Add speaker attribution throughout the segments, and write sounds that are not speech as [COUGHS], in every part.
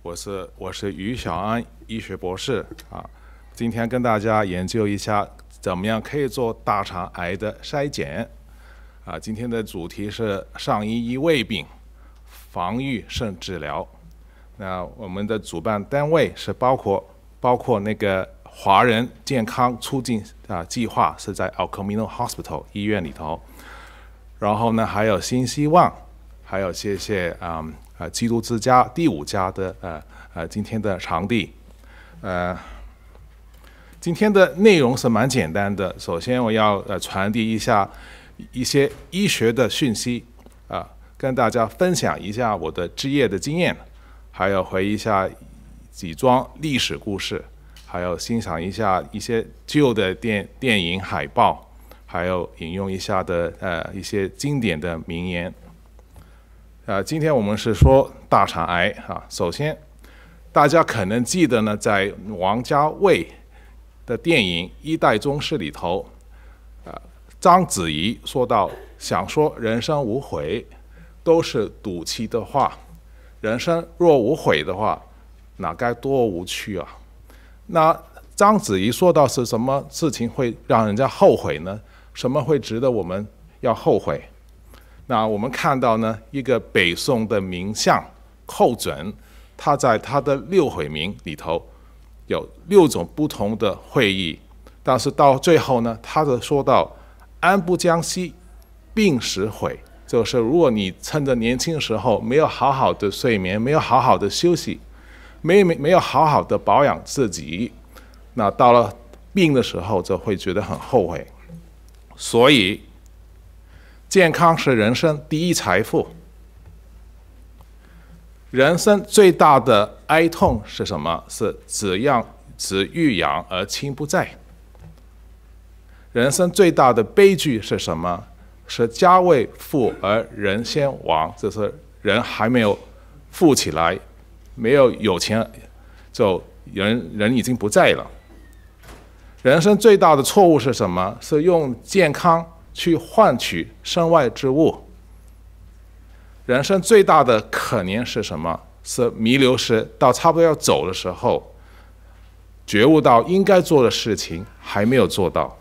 Speaker 1: 我是我是于小安医学博士啊，今天跟大家研究一下怎么样可以做大肠癌的筛检啊。今天的主题是上医医胃病，防御胜治疗。那我们的主办单位是包括包括那个华人健康促进啊计划是在 El Camino Hospital 医院里头，然后呢还有新希望，还有谢谢啊。啊，基督之家第五家的呃呃今天的场地，呃，今天的内容是蛮简单的。首先，我要呃传递一下一些医学的讯息啊，跟大家分享一下我的职业的经验，还有回忆一下几桩历史故事，还有欣赏一下一些旧的电电影海报，还有引用一下的呃一些经典的名言。啊，今天我们是说大肠癌啊。首先，大家可能记得呢，在王家卫的电影《一代宗师》里头，啊，章子怡说到，想说人生无悔，都是赌气的话。人生若无悔的话，那该多无趣啊！那章子怡说到是什么事情会让人家后悔呢？什么会值得我们要后悔？那我们看到呢，一个北宋的名相寇准，他在他的六悔名里头有六种不同的会议，但是到最后呢，他的说到安不将息，病时悔，就是如果你趁着年轻时候没有好好的睡眠，没有好好的休息，没没没有好好的保养自己，那到了病的时候就会觉得很后悔，所以。健康是人生第一财富。人生最大的哀痛是什么？是子养子欲养而亲不在。人生最大的悲剧是什么？是家未富而人先亡，就是人还没有富起来，没有有钱，就人人已经不在了。人生最大的错误是什么？是用健康。去换取身外之物。人生最大的可怜是什么？是弥留时到差不多要走的时候，觉悟到应该做的事情还没有做到。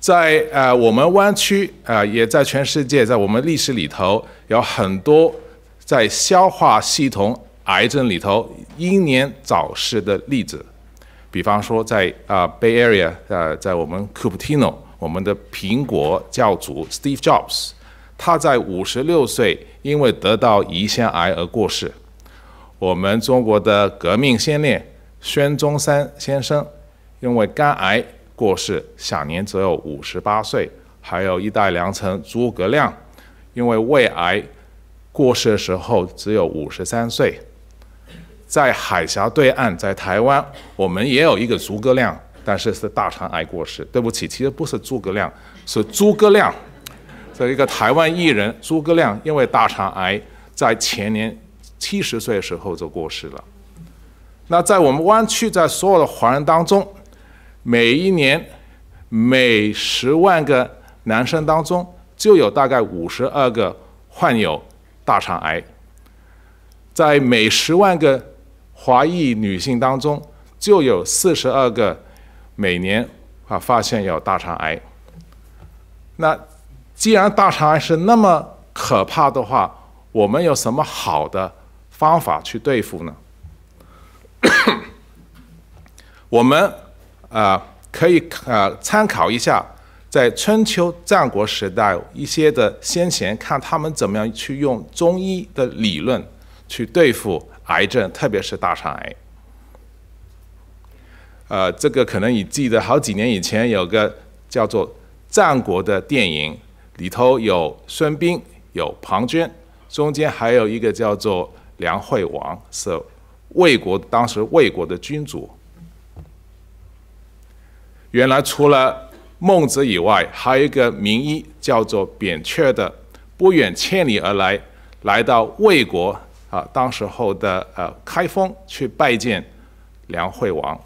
Speaker 1: 在呃，我们湾区啊，也在全世界，在我们历史里头有很多在消化系统癌症里头英年早逝的例子。比方说，在啊，Bay Area，呃，在我们 Cupertino。我们的苹果教主 Steve Jobs，他在五十六岁因为得到胰腺癌而过世。我们中国的革命先烈孙中山先生因为肝癌过世，享年只有五十八岁。还有一代良臣诸葛亮，因为胃癌过世的时候只有五十三岁。在海峡对岸，在台湾，我们也有一个诸葛亮。但是是大肠癌过世，对不起，其实不是诸葛亮，是诸葛亮，这一个台湾艺人诸葛亮，因为大肠癌在前年七十岁的时候就过世了。那在我们湾区，在所有的华人当中，每一年每十万个男生当中就有大概五十二个患有大肠癌，在每十万个华裔女性当中就有四十二个。每年啊，发现有大肠癌。那既然大肠癌是那么可怕的话，我们有什么好的方法去对付呢？[COUGHS] 我们啊，可以呃参考一下在春秋战国时代一些的先贤，看他们怎么样去用中医的理论去对付癌症，特别是大肠癌。呃，这个可能你记得，好几年以前有个叫做《战国》的电影，里头有孙膑，有庞涓，中间还有一个叫做梁惠王，是魏国当时魏国的君主。原来除了孟子以外，还有一个名医叫做扁鹊的，不远千里而来，来到魏国啊，当时候的呃开封去拜见梁惠王。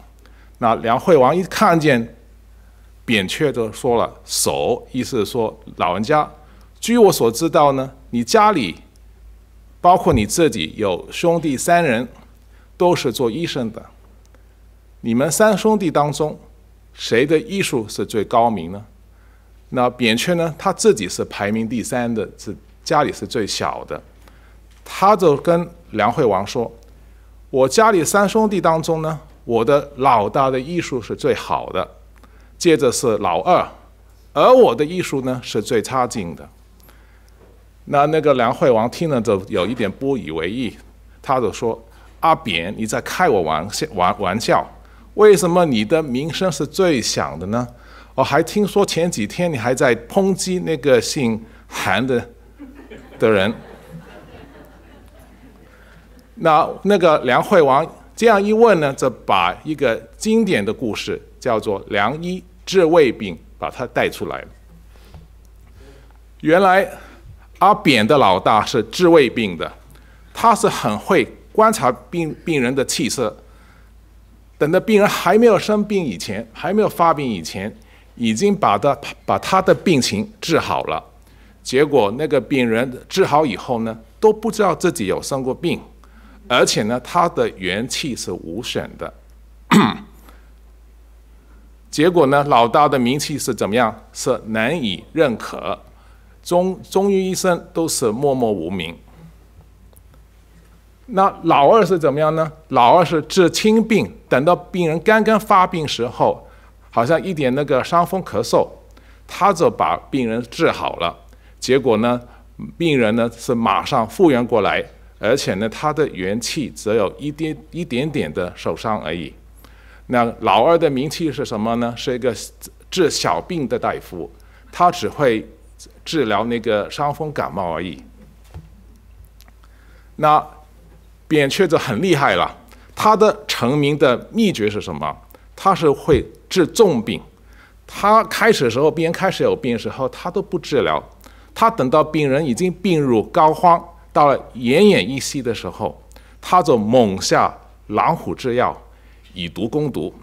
Speaker 1: 那梁惠王一看见扁鹊，就说了：“守，意思说老人家，据我所知道呢，你家里包括你自己有兄弟三人，都是做医生的。你们三兄弟当中，谁的医术是最高明呢？那扁鹊呢？他自己是排名第三的，是家里是最小的。他就跟梁惠王说：“我家里三兄弟当中呢，我的老大的医术是最好的，接着是老二，而我的医术呢是最差劲的。”那那个梁惠王听了就有一点不以为意，他就说：“阿扁，你在开我玩笑玩玩笑？为什么你的名声是最响的呢？”我还听说前几天你还在抨击那个姓韩的的人。那那个梁惠王这样一问呢，就把一个经典的故事叫做“良医治胃病”把它带出来了。原来阿扁的老大是治胃病的，他是很会观察病病人的气色，等到病人还没有生病以前，还没有发病以前。已经把他把他的病情治好了，结果那个病人治好以后呢，都不知道自己有生过病，而且呢，他的元气是无损的。结果呢，老大的名气是怎么样？是难以认可，中中医医生都是默默无名。那老二是怎么样呢？老二是治轻病，等到病人刚刚发病时候。好像一点那个伤风咳嗽，他就把病人治好了。结果呢，病人呢是马上复原过来，而且呢，他的元气只有一点一点点的受伤而已。那老二的名气是什么呢？是一个治小病的大夫，他只会治疗那个伤风感冒而已。那扁鹊就很厉害了，他的成名的秘诀是什么？他是会。治重病，他开始的时候，病人开始有病的时候，他都不治疗。他等到病人已经病入膏肓，到了奄奄一息的时候，他就猛下狼虎之药，以毒攻毒。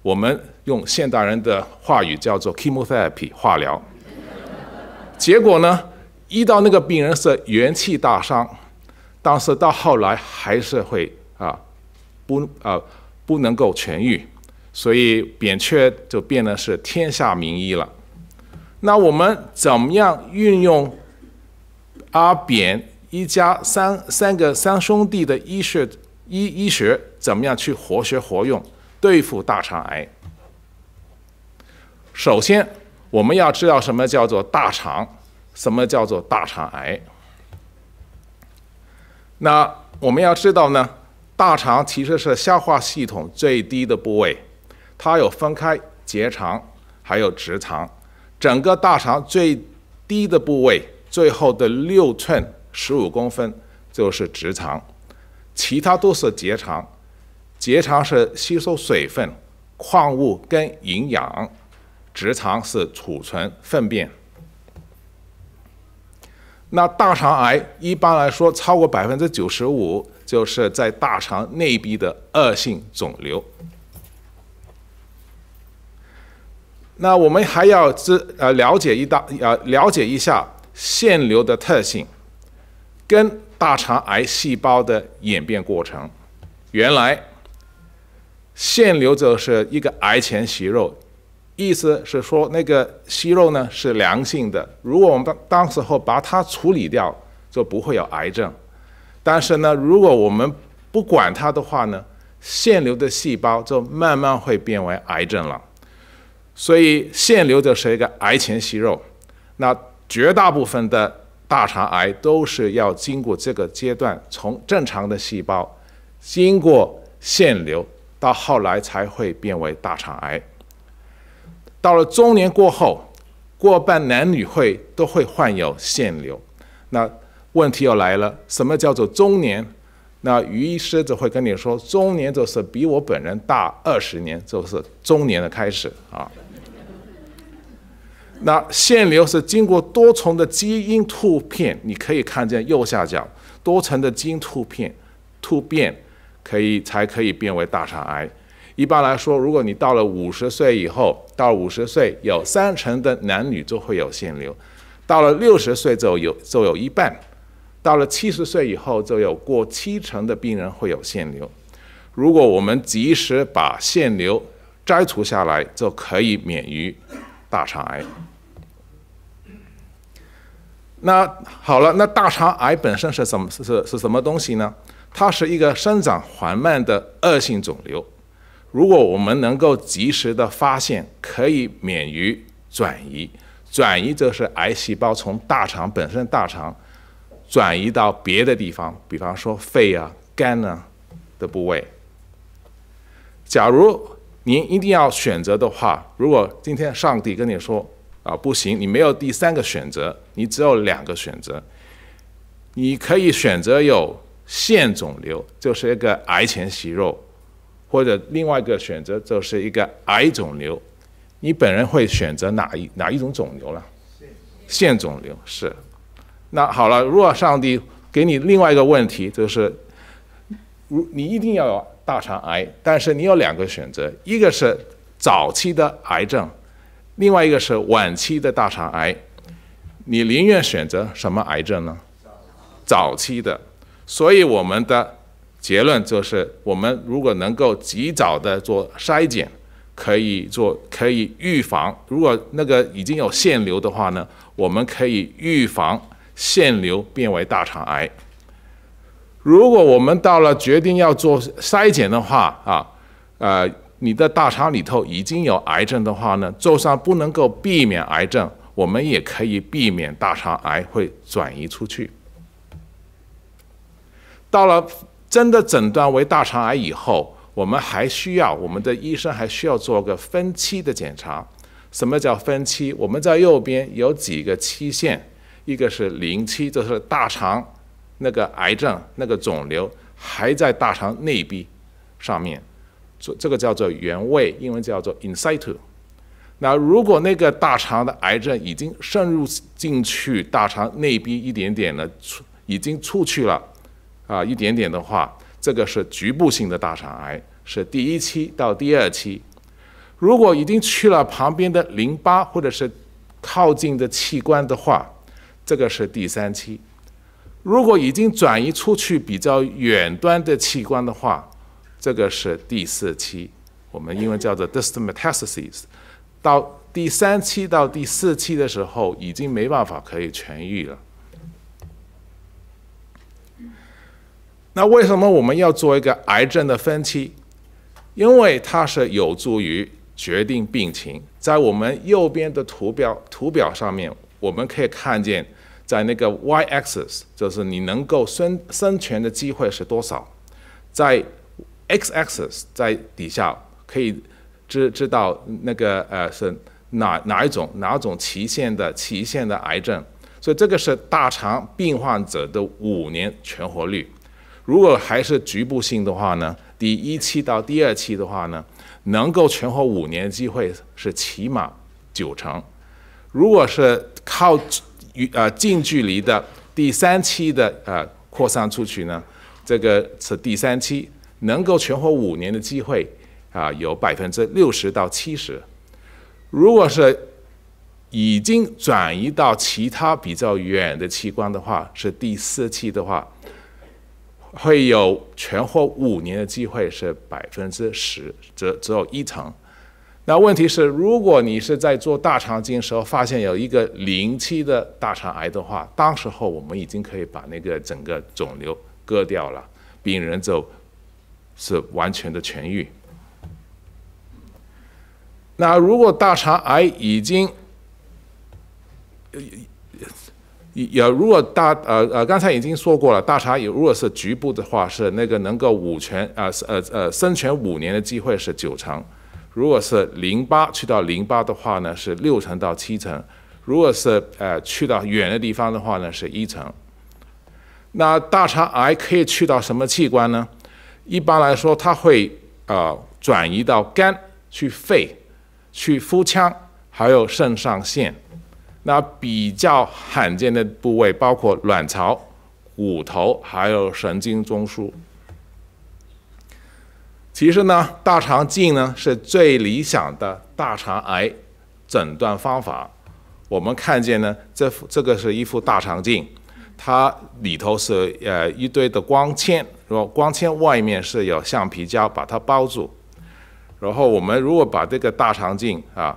Speaker 1: 我们用现代人的话语叫做 chemotherapy 化疗。结果呢，一到那个病人是元气大伤，但是到后来还是会啊，不啊不能够痊愈。所以扁鹊就变得是天下名医了。那我们怎么样运用阿扁一家三三个三兄弟的医学医医学，怎么样去活学活用对付大肠癌？首先，我们要知道什么叫做大肠，什么叫做大肠癌。那我们要知道呢，大肠其实是消化系统最低的部位。它有分开结肠，还有直肠。整个大肠最低的部位，最后的六寸十五公分就是直肠，其他都是结肠。结肠是吸收水分、矿物跟营养，直肠是储存粪便。那大肠癌一般来说超过百分之九十五，就是在大肠内壁的恶性肿瘤。那我们还要知呃了解一大呃了解一下腺瘤的特性，跟大肠癌细胞的演变过程。原来腺瘤就是一个癌前息肉，意思是说那个息肉呢是良性的，如果我们当当时候把它处理掉，就不会有癌症。但是呢，如果我们不管它的话呢，腺瘤的细胞就慢慢会变为癌症了。所以腺瘤就是一个癌前息肉，那绝大部分的大肠癌都是要经过这个阶段，从正常的细胞经过腺瘤，到后来才会变为大肠癌。到了中年过后，过半男女会都会患有腺瘤。那问题又来了，什么叫做中年？那于医师就会跟你说，中年就是比我本人大二十年，就是中年的开始啊。那腺瘤是经过多重的基因突变，你可以看见右下角多层的基因突变，突变可以才可以变为大肠癌。一般来说，如果你到了五十岁以后，到五十岁有三成的男女就会有腺瘤，到了六十岁就有就有一半，到了七十岁以后，就有过七成的病人会有腺瘤。如果我们及时把腺瘤摘除下来，就可以免于大肠癌。那好了，那大肠癌本身是什么？是是什么东西呢？它是一个生长缓慢的恶性肿瘤。如果我们能够及时的发现，可以免于转移。转移就是癌细胞从大肠本身大肠转移到别的地方，比方说肺啊、肝啊的部位。假如您一定要选择的话，如果今天上帝跟你说啊不行，你没有第三个选择，你只有两个选择，你可以选择有腺肿瘤，就是一个癌前息肉，或者另外一个选择就是一个癌肿瘤，你本人会选择哪一哪一种肿瘤了？腺肿瘤是。那好了，如果上帝给你另外一个问题，就是如你一定要有。大肠癌，但是你有两个选择，一个是早期的癌症，另外一个是晚期的大肠癌，你宁愿选择什么癌症呢？早期的。所以我们的结论就是，我们如果能够及早的做筛检，可以做可以预防。如果那个已经有腺瘤的话呢，我们可以预防腺瘤变为大肠癌。如果我们到了决定要做筛检的话，啊，呃，你的大肠里头已经有癌症的话呢，就算不能够避免癌症，我们也可以避免大肠癌会转移出去。到了真的诊断为大肠癌以后，我们还需要我们的医生还需要做个分期的检查。什么叫分期？我们在右边有几个期限，一个是零期，就是大肠。那个癌症、那个肿瘤还在大肠内壁上面，这这个叫做原位，英文叫做 in situ。那如果那个大肠的癌症已经渗入进去大肠内壁一点点的，出已经出去了啊一点点的话，这个是局部性的大肠癌，是第一期到第二期。如果已经去了旁边的淋巴或者是靠近的器官的话，这个是第三期。如果已经转移出去比较远端的器官的话，这个是第四期，我们英文叫做 distant metastases。到第三期到第四期的时候，已经没办法可以痊愈了。那为什么我们要做一个癌症的分期？因为它是有助于决定病情。在我们右边的图表图表上面，我们可以看见。在那个 y-axis，就是你能够生生存的机会是多少，在 X X 在底下可以知知道那个呃是哪哪一种哪种期限的期限的癌症，所以这个是大肠病患者的五年存活率。如果还是局部性的话呢，第一期到第二期的话呢，能够存活五年机会是起码九成。如果是靠呃近距离的第三期的呃扩散出去呢，这个是第三期能够存活五年的机会啊，有百分之六十到七十。如果是已经转移到其他比较远的器官的话，是第四期的话，会有存活五年的机会是百分之十，只只有一成。那问题是，如果你是在做大肠镜时候发现有一个零期的大肠癌的话，当时候我们已经可以把那个整个肿瘤割掉了，病人就是完全的痊愈。那如果大肠癌已经也，如果大呃呃刚才已经说过了，大肠癌如果是局部的话，是那个能够五全啊呃呃生存五年的机会是九成。如果是淋巴去到淋巴的话呢，是六成到七成；如果是呃去到远的地方的话呢，是一成。那大肠癌可以去到什么器官呢？一般来说，它会呃转移到肝、去肺、去腹腔，还有肾上腺。那比较罕见的部位包括卵巢、骨头，还有神经中枢。其实呢，大肠镜呢是最理想的大肠癌诊断方法。我们看见呢，这这个是一副大肠镜，它里头是呃一堆的光纤，然后光纤外面是有橡皮胶把它包住。然后我们如果把这个大肠镜啊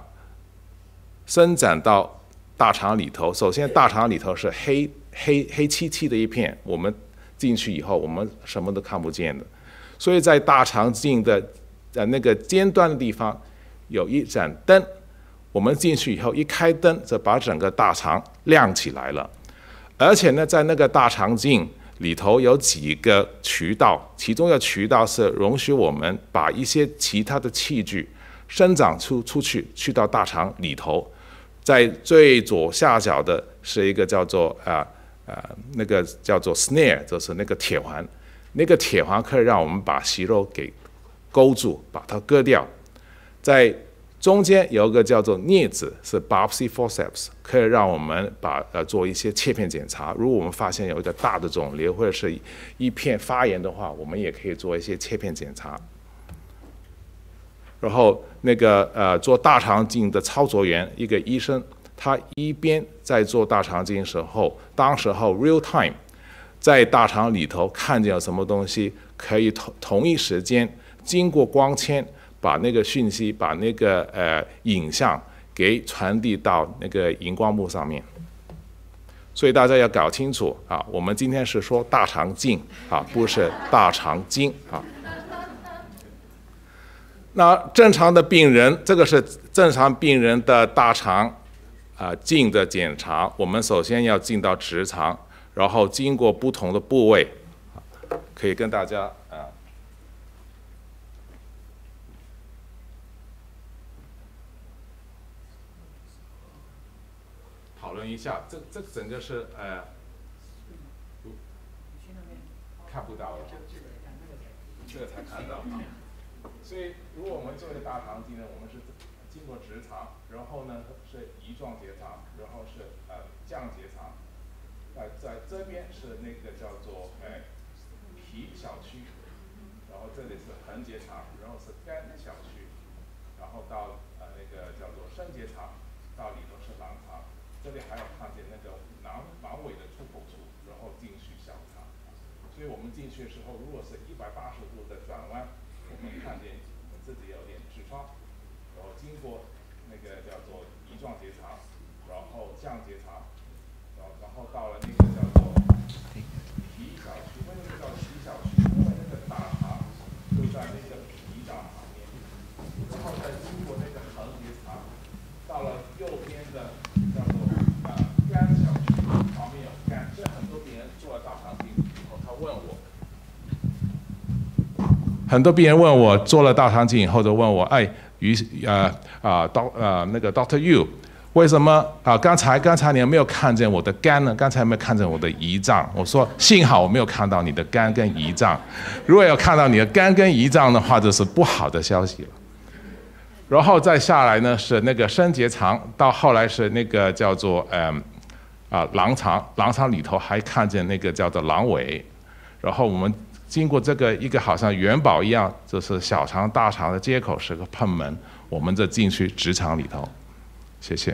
Speaker 1: 伸展到大肠里头，首先大肠里头是黑黑黑漆漆的一片，我们进去以后我们什么都看不见的。所以在大肠镜的呃那个尖端的地方有一盏灯，我们进去以后一开灯，就把整个大肠亮起来了。而且呢，在那个大肠镜里头有几个渠道，其中的渠道是容许我们把一些其他的器具生长出出去，去到大肠里头。在最左下角的是一个叫做啊啊那个叫做 snare，就是那个铁环。那个铁环可以让我们把息肉给勾住，把它割掉。在中间有一个叫做镊子，是 biopsy forceps，可以让我们把呃做一些切片检查。如果我们发现有一个大的肿瘤或者是一片发炎的话，我们也可以做一些切片检查。然后那个呃做大肠镜的操作员，一个医生，他一边在做大肠镜时候，当时候 real time。在大肠里头看见了什么东西，可以同同一时间经过光纤把那个讯息、把那个呃影像给传递到那个荧光幕上面。所以大家要搞清楚啊，我们今天是说大肠镜啊，不是大肠经啊。那正常的病人，这个是正常病人的大肠啊镜的检查，我们首先要进到直肠。然后经过不同的部位，可以跟大家啊讨论一下。这这整个是呃看不到了，这个才看到啊。所以如果我们做一个大肠镜呢，我们是经过直肠，然后呢是乙状结肠，然后是呃降结肠。在在这边是那个叫做哎脾小区，然后这里是横结肠，然后是肝小区，然后到呃那个叫做肾结肠，到里这里还要看见那个阑阑尾的出口处，然后进去小肠。所以我们进去的时候，如果是一百八十度的转弯，我们看见我们自己有点痔疮，然后经过那个叫做乙状结肠，然后降结很多病人问我做了大肠镜以后，就问我，哎，于啊啊到呃那个 Doctor You。为什么啊？刚才刚才你有没有看见我的肝呢？刚才有没有看见我的胰脏？我说幸好我没有看到你的肝跟胰脏。如果有看到你的肝跟胰脏的话，这是不好的消息了。然后再下来呢是那个升结肠，到后来是那个叫做嗯啊狼肠，狼肠里头还看见那个叫做狼尾。然后我们经过这个一个好像元宝一样，就是小肠大肠的接口是个碰门，我们这进去直肠里头。谢谢。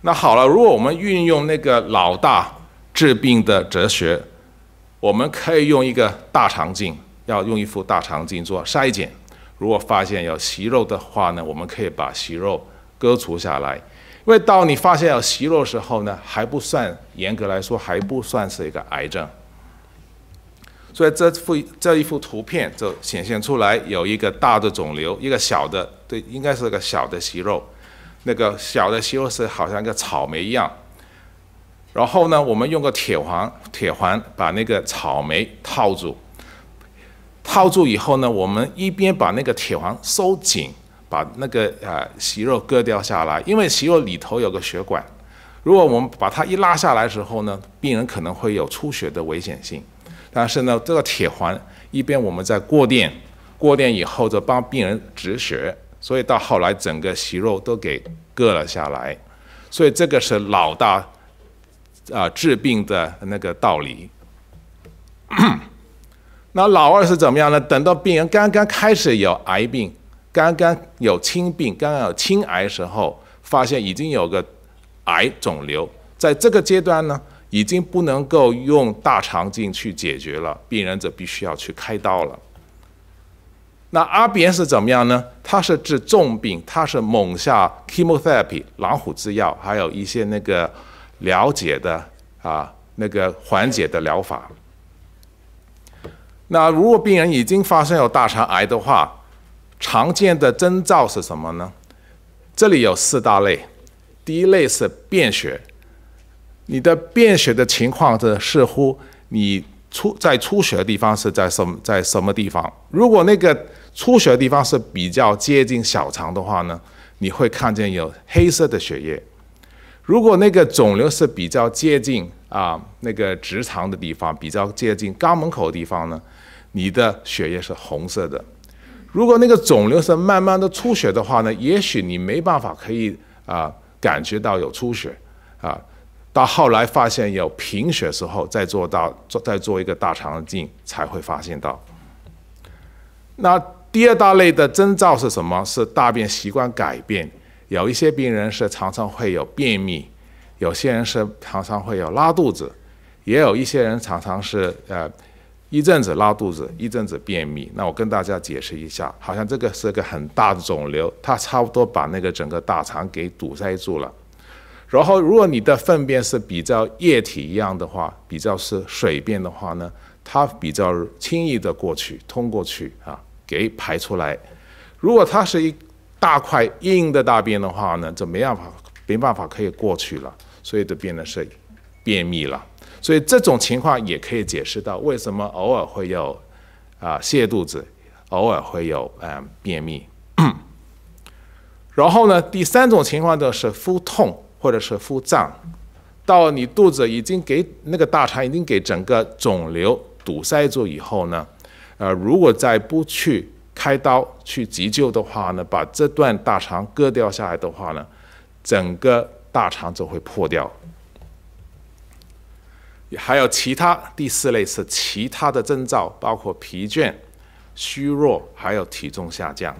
Speaker 1: 那好了，如果我们运用那个老大治病的哲学，我们可以用一个大肠镜，要用一副大肠镜做筛检。如果发现有息肉的话呢，我们可以把息肉割除下来。因为当你发现有息肉时候呢，还不算严格来说还不算是一个癌症。所以这幅这一幅图片就显现出来有一个大的肿瘤，一个小的，对，应该是个小的息肉。那个小的息肉是好像一个草莓一样。然后呢，我们用个铁环，铁环把那个草莓套住。套住以后呢，我们一边把那个铁环收紧，把那个呃息肉割掉下来。因为息肉里头有个血管，如果我们把它一拉下来的时候呢，病人可能会有出血的危险性。但是呢，这个铁环一边我们在过电，过电以后就帮病人止血，所以到后来整个息肉都给割了下来，所以这个是老大啊治病的那个道理。那老二是怎么样呢？等到病人刚刚开始有癌病，刚刚有轻病、刚刚有轻癌时候，发现已经有个癌肿瘤，在这个阶段呢，已经不能够用大肠镜去解决了，病人则必须要去开刀了。那阿扁是怎么样呢？它是治重病，它是猛下 chemotherapy 狼虎之药，还有一些那个了解的啊那个缓解的疗法。那如果病人已经发生有大肠癌的话，常见的征兆是什么呢？这里有四大类，第一类是便血，你的便血的情况是似乎你出在出血的地方是在什在什么地方？如果那个出血的地方是比较接近小肠的话呢，你会看见有黑色的血液；如果那个肿瘤是比较接近啊那个直肠的地方，比较接近肛门口的地方呢，你的血液是红色的。如果那个肿瘤是慢慢的出血的话呢，也许你没办法可以啊感觉到有出血啊，到后来发现有贫血时候再做到做再做一个大肠镜才会发现到。那第二大类的征兆是什么？是大便习惯改变，有一些病人是常常会有便秘，有些人是常常会有拉肚子，也有一些人常常是呃。一阵子拉肚子，一阵子便秘。那我跟大家解释一下，好像这个是个很大的肿瘤，它差不多把那个整个大肠给堵塞住了。然后，如果你的粪便是比较液体一样的话，比较是水便的话呢，它比较轻易的过去，通过去啊，给排出来。如果它是一大块硬的大便的话呢，就没办法，没办法可以过去了，所以就变得是便秘了。所以这种情况也可以解释到为什么偶尔会有啊泻肚子，偶尔会有嗯便秘。[CLEARS THROAT] 然后呢，第三种情况就是腹痛或者是腹胀，到你肚子已经给那个大肠已经给整个肿瘤堵塞住以后呢，呃，如果再不去开刀去急救的话呢，把这段大肠割掉下来的话呢，整个大肠就会破掉。还有其他第四类是其他的征兆，包括疲倦、虚弱，还有体重下降。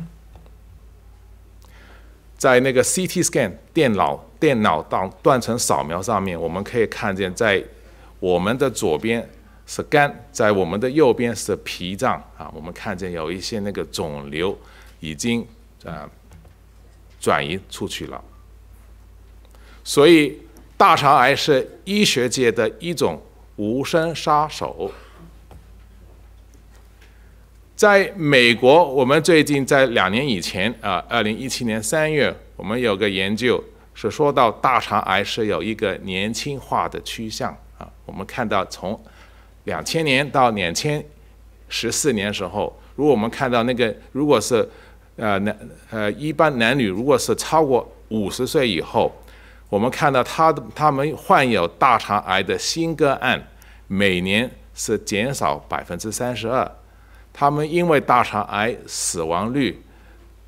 Speaker 1: 在那个 CT scan 电脑电脑当断层扫描上面，我们可以看见，在我们的左边是肝，在我们的右边是脾脏啊。我们看见有一些那个肿瘤已经啊转移出去了，所以。大肠癌是医学界的一种无声杀手。在美国，我们最近在两年以前啊，二零一七年三月，我们有个研究是说到大肠癌是有一个年轻化的趋向啊。我们看到从两千年到两千十四年时候，如果我们看到那个如果是呃男呃一般男女如果是超过五十岁以后。我们看到他他们患有大肠癌的新个案，每年是减少百分之三十二，他们因为大肠癌死亡率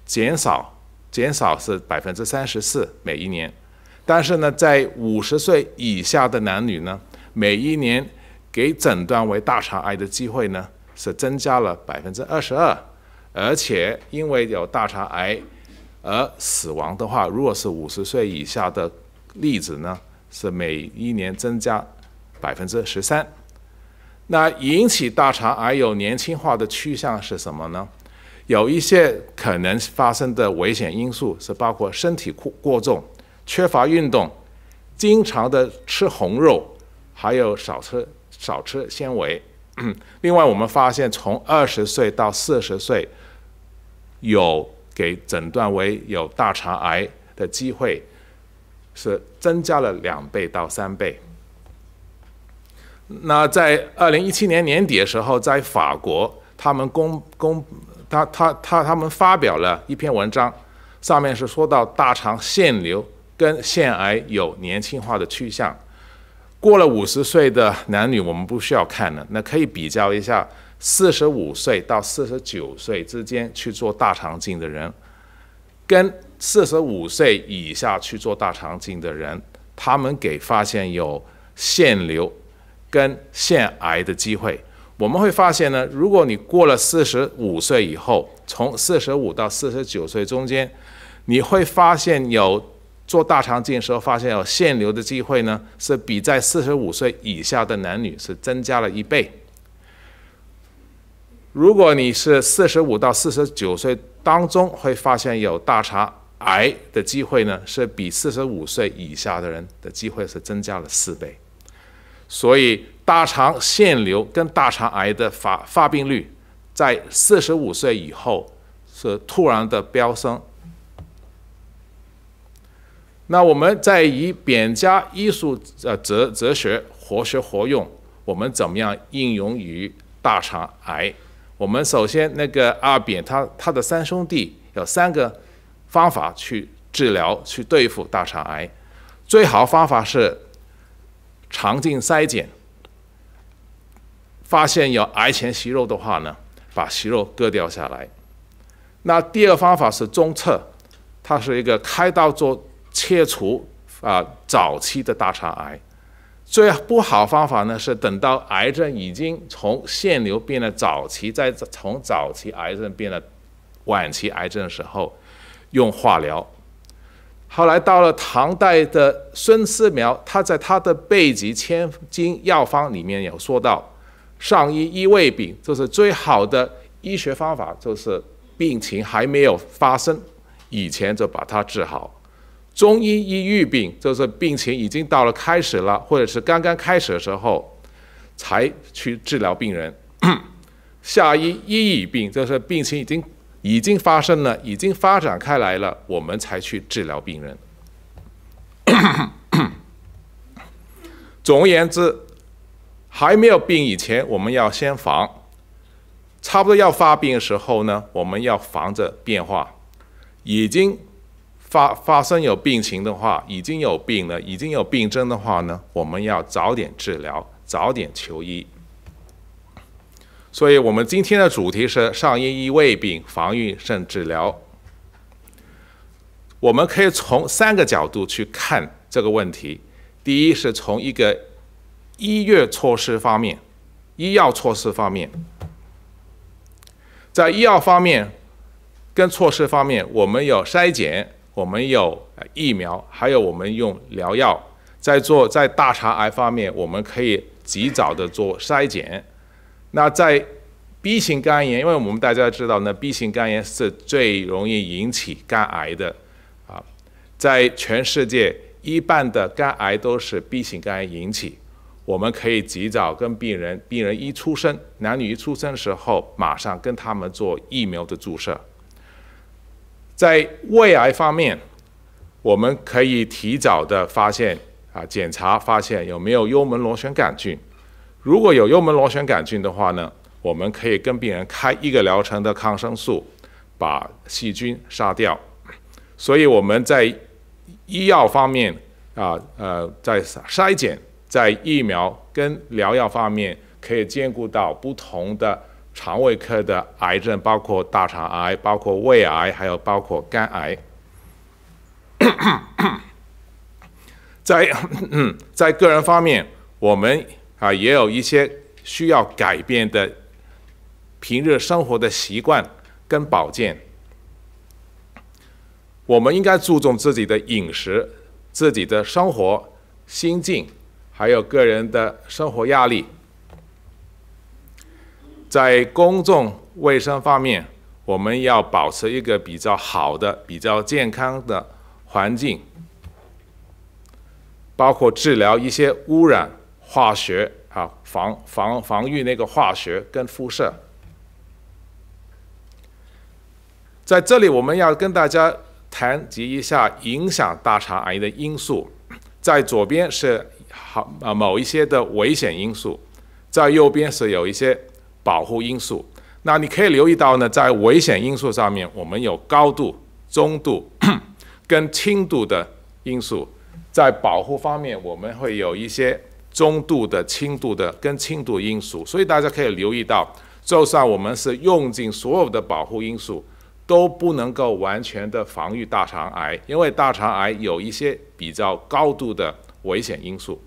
Speaker 1: 减少减少是百分之三十四每一年，但是呢，在五十岁以下的男女呢，每一年给诊断为大肠癌的机会呢是增加了百分之二十二，而且因为有大肠癌而死亡的话，如果是五十岁以下的。例子呢是每一年增加百分之十三。那引起大肠癌有年轻化的趋向是什么呢？有一些可能发生的危险因素是包括身体过过重、缺乏运动、经常的吃红肉，还有少吃少吃纤维。[CLEARS THROAT] 另外，我们发现从二十岁到四十岁有给诊断为有大肠癌的机会。是增加了两倍到三倍。那在二零一七年年底的时候，在法国，他们公公他他他他们发表了一篇文章，上面是说到大肠腺瘤跟腺癌有年轻化的趋向。过了五十岁的男女，我们不需要看了，那可以比较一下四十五岁到四十九岁之间去做大肠镜的人，跟。四十五岁以下去做大肠镜的人，他们给发现有腺瘤跟腺癌的机会。我们会发现呢，如果你过了四十五岁以后，从四十五到四十九岁中间，你会发现有做大肠镜时候发现有腺瘤的机会呢，是比在四十五岁以下的男女是增加了一倍。如果你是四十五到四十九岁当中会发现有大肠癌的机会呢，是比四十五岁以下的人的机会是增加了四倍。所以大肠腺瘤跟大肠癌的发发病率在四十五岁以后是突然的飙升。那我们在以扁家艺术呃哲哲学活学活用，我们怎么样应用于大肠癌？我们首先那个阿扁他他的三兄弟有三个方法去治疗去对付大肠癌，最好方法是肠镜筛检，发现有癌前息肉的话呢，把息肉割掉下来。那第二个方法是中侧，它是一个开刀做。切除啊，早期的大肠癌，最不好方法呢是等到癌症已经从腺瘤变得早期，再从早期癌症变得晚期癌症的时候，用化疗。后来到了唐代的孙思邈，他在他的《备急千金药方》里面有说到，上医医未病，就是最好的医学方法，就是病情还没有发生以前就把它治好。中医医预病，就是病情已经到了开始了，或者是刚刚开始的时候，才去治疗病人。下医医已病，就是病情已经已经发生了，已经发展开来了，我们才去治疗病人。[COUGHS] 总而言之，还没有病以前，我们要先防；差不多要发病的时候呢，我们要防着变化。已经。发发生有病情的话，已经有病了，已经有病症的话呢，我们要早点治疗，早点求医。所以，我们今天的主题是上医医未病，防御胜治疗。我们可以从三个角度去看这个问题：第一，是从一个医药措施方面，医药措施方面，在医药方面跟措施方面，我们有筛检。我们有疫苗，还有我们用疗药，在做在大肠癌方面，我们可以及早的做筛检。那在 B 型肝炎，因为我们大家知道，呢 B 型肝炎是最容易引起肝癌的啊，在全世界一半的肝癌都是 B 型肝炎引起。我们可以及早跟病人，病人一出生，男女一出生的时候，马上跟他们做疫苗的注射。在胃癌方面，我们可以提早的发现啊，检查发现有没有幽门螺旋杆菌。如果有幽门螺旋杆菌的话呢，我们可以跟病人开一个疗程的抗生素，把细菌杀掉。所以我们在医药方面啊，呃，在筛检、在疫苗跟疗药方面，可以兼顾到不同的。肠胃科的癌症包括大肠癌，包括胃癌，还有包括肝癌。在在个人方面，我们啊也有一些需要改变的平日生活的习惯跟保健。我们应该注重自己的饮食、自己的生活心境，还有个人的生活压力。在公众卫生方面，我们要保持一个比较好的、比较健康的环境，包括治疗一些污染、化学啊，防防防御那个化学跟辐射。在这里，我们要跟大家谈及一下影响大肠癌的因素。在左边是好啊某一些的危险因素，在右边是有一些。保护因素，那你可以留意到呢，在危险因素上面，我们有高度、中度 [COUGHS] 跟轻度的因素；在保护方面，我们会有一些中度的、轻度的跟轻度因素。所以大家可以留意到，就算我们是用尽所有的保护因素，都不能够完全的防御大肠癌，因为大肠癌有一些比较高度的危险因素。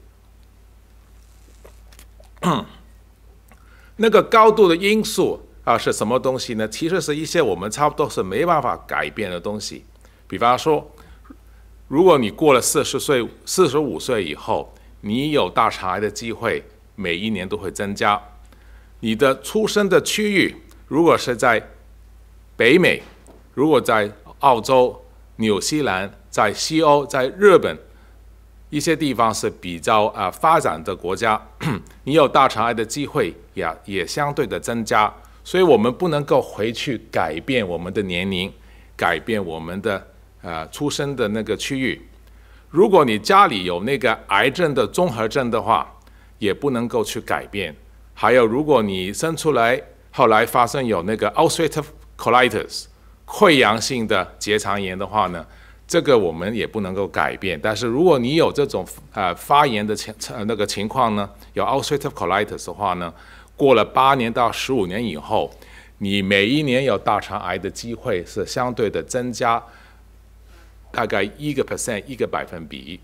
Speaker 1: [CLEARS THROAT] 那个高度的因素啊是什么东西呢？其实是一些我们差不多是没办法改变的东西。比方说，如果你过了四十岁、四十五岁以后，你有大肠癌的机会，每一年都会增加。你的出生的区域，如果是在北美，如果在澳洲、纽西兰、在西欧、在日本一些地方是比较啊发展的国家，[CLEARS THROAT] 你有大肠癌的机会也也相对的增加。所以我们不能够回去改变我们的年龄，改变我们的呃出生的那个区域。如果你家里有那个癌症的综合症的话，也不能够去改变。还有，如果你生出来后来发生有那个 ulcerative colitis 溃疡性的结肠炎的话呢，这个我们也不能够改变。但是如果你有这种呃发炎的情呃那个情况呢，有 ulcerative colitis 的话呢，过了八年到十五年以后，你每一年有大肠癌的机会是相对的增加，大概一个 percent 一个百分比。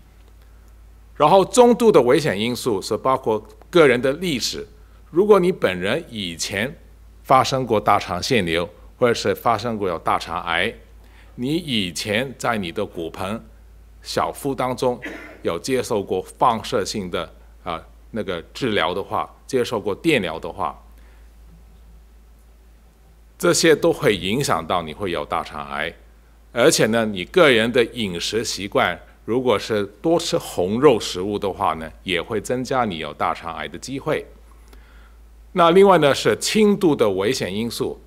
Speaker 1: 然后中度的危险因素是包括个人的历史。如果你本人以前发生过大肠腺瘤，或者是发生过有大肠癌，你以前在你的骨盆、小腹当中有接受过放射性的啊那个治疗的话，接受过电疗的话，这些都会影响到你会有大肠癌。而且呢，你个人的饮食习惯，如果是多吃红肉食物的话呢，也会增加你有大肠癌的机会。那另外呢是轻度的危险因素，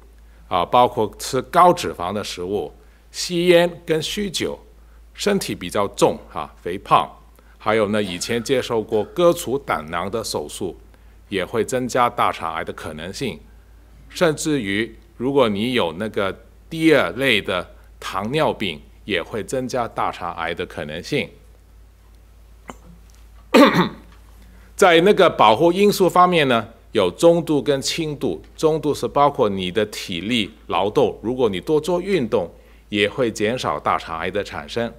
Speaker 1: 啊，包括吃高脂肪的食物、吸烟跟酗酒、身体比较重哈、肥胖，还有呢以前接受过割除胆囊的手术，也会增加大肠癌的可能性。甚至于如果你有那个第二类的糖尿病，也会增加大肠癌的可能性。[COUGHS] 在那个保护因素方面呢？有中度跟轻度，中度是包括你的体力劳动，如果你多做运动，也会减少大肠癌的产生。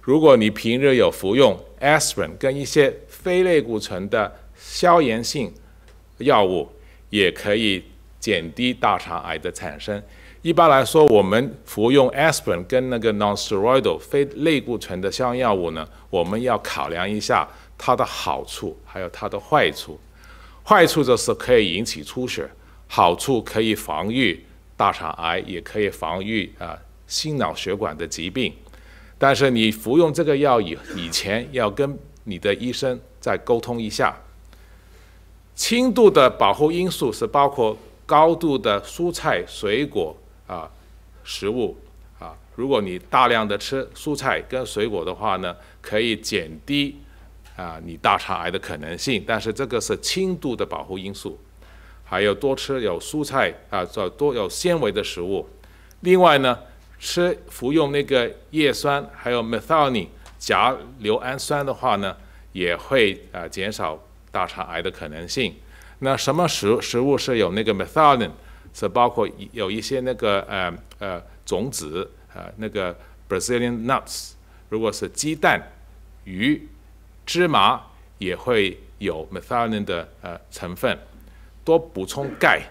Speaker 1: 如果你平日有服用 aspirin 跟一些非类固醇的消炎性药物，也可以减低大肠癌的产生。一般来说，我们服用 aspirin 跟那个 nonsteroidal 非类固醇的消炎药物呢，我们要考量一下它的好处，还有它的坏处。坏处就是可以引起出血，好处可以防御大肠癌，也可以防御啊心脑血管的疾病。但是你服用这个药以以前要跟你的医生再沟通一下。轻度的保护因素是包括高度的蔬菜水果啊食物啊，如果你大量的吃蔬菜跟水果的话呢，可以减低。啊，你大肠癌的可能性，但是这个是轻度的保护因素，还有多吃有蔬菜啊，做多有纤维的食物。另外呢，吃服用那个叶酸，还有 methionine 甲硫氨酸的话呢，也会啊减少大肠癌的可能性。那什么食食物是有那个 methionine？是包括有一些那个呃呃种子啊，那个 Brazilian nuts，如果是鸡蛋、鱼。芝麻也会有 methionine 的呃成分，多补充钙。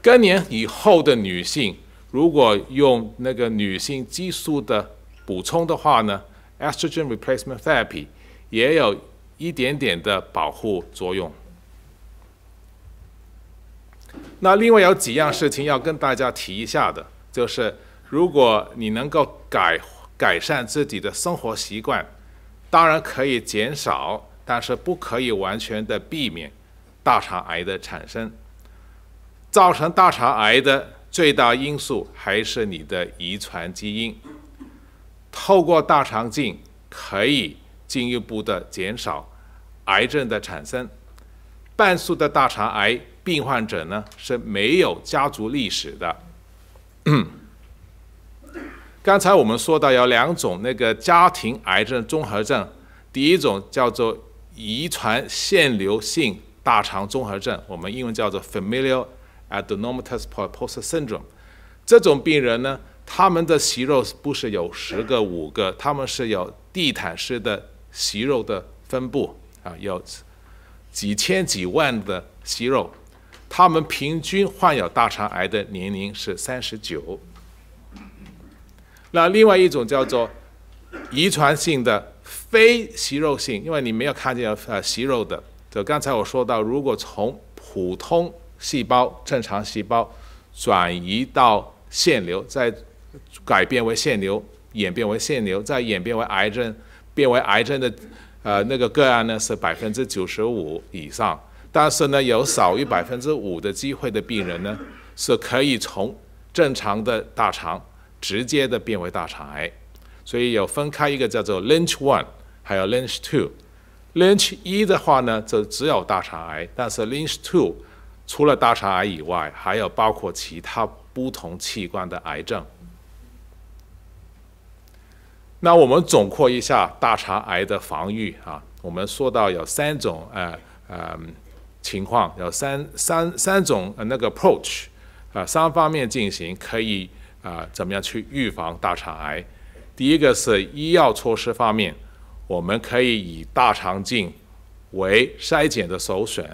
Speaker 1: 更年以后的女性，如果用那个女性激素的补充的话呢，estrogen replacement therapy 也有一点点的保护作用。那另外有几样事情要跟大家提一下的，就是如果你能够改改善自己的生活习惯。当然可以减少，但是不可以完全的避免大肠癌的产生。造成大肠癌的最大因素还是你的遗传基因。透过大肠镜可以进一步的减少癌症的产生。半数的大肠癌病患者呢是没有家族历史的。[CLEARS THROAT] 刚才我们说到有两种那个家庭癌症综合症，第一种叫做遗传腺瘤性大肠综合症，我们英文叫做 familial adenomatous polyposis syndrome。这种病人呢，他们的息肉不是有十个、五个，他们是有地毯式的息肉的分布啊，有几千几万的息肉。他们平均患有大肠癌的年龄是三十九。那另外一种叫做遗传性的非息肉性，因为你没有看见呃息肉的。就刚才我说到，如果从普通细胞、正常细胞转移到腺瘤，再改变为腺瘤，演变为腺瘤，再演变为癌症，变为癌症的呃那个个案呢是百分之九十五以上。但是呢，有少于百分之五的机会的病人呢是可以从正常的大肠直接的变为大肠癌。所以有分开一个叫做 Lynch one，还有 Lynch two。Lynch 一的话呢，就只有大肠癌，但是 Lynch two 除了大肠癌以外，还有包括其他不同器官的癌症。那我们总括一下大肠癌的防御啊，我们说到有三种呃呃情况，有三三三种呃那个 approach 啊，三方面进行可以啊怎么样去预防大肠癌？第一个是医药措施方面。我们可以以大肠镜为筛检的首选。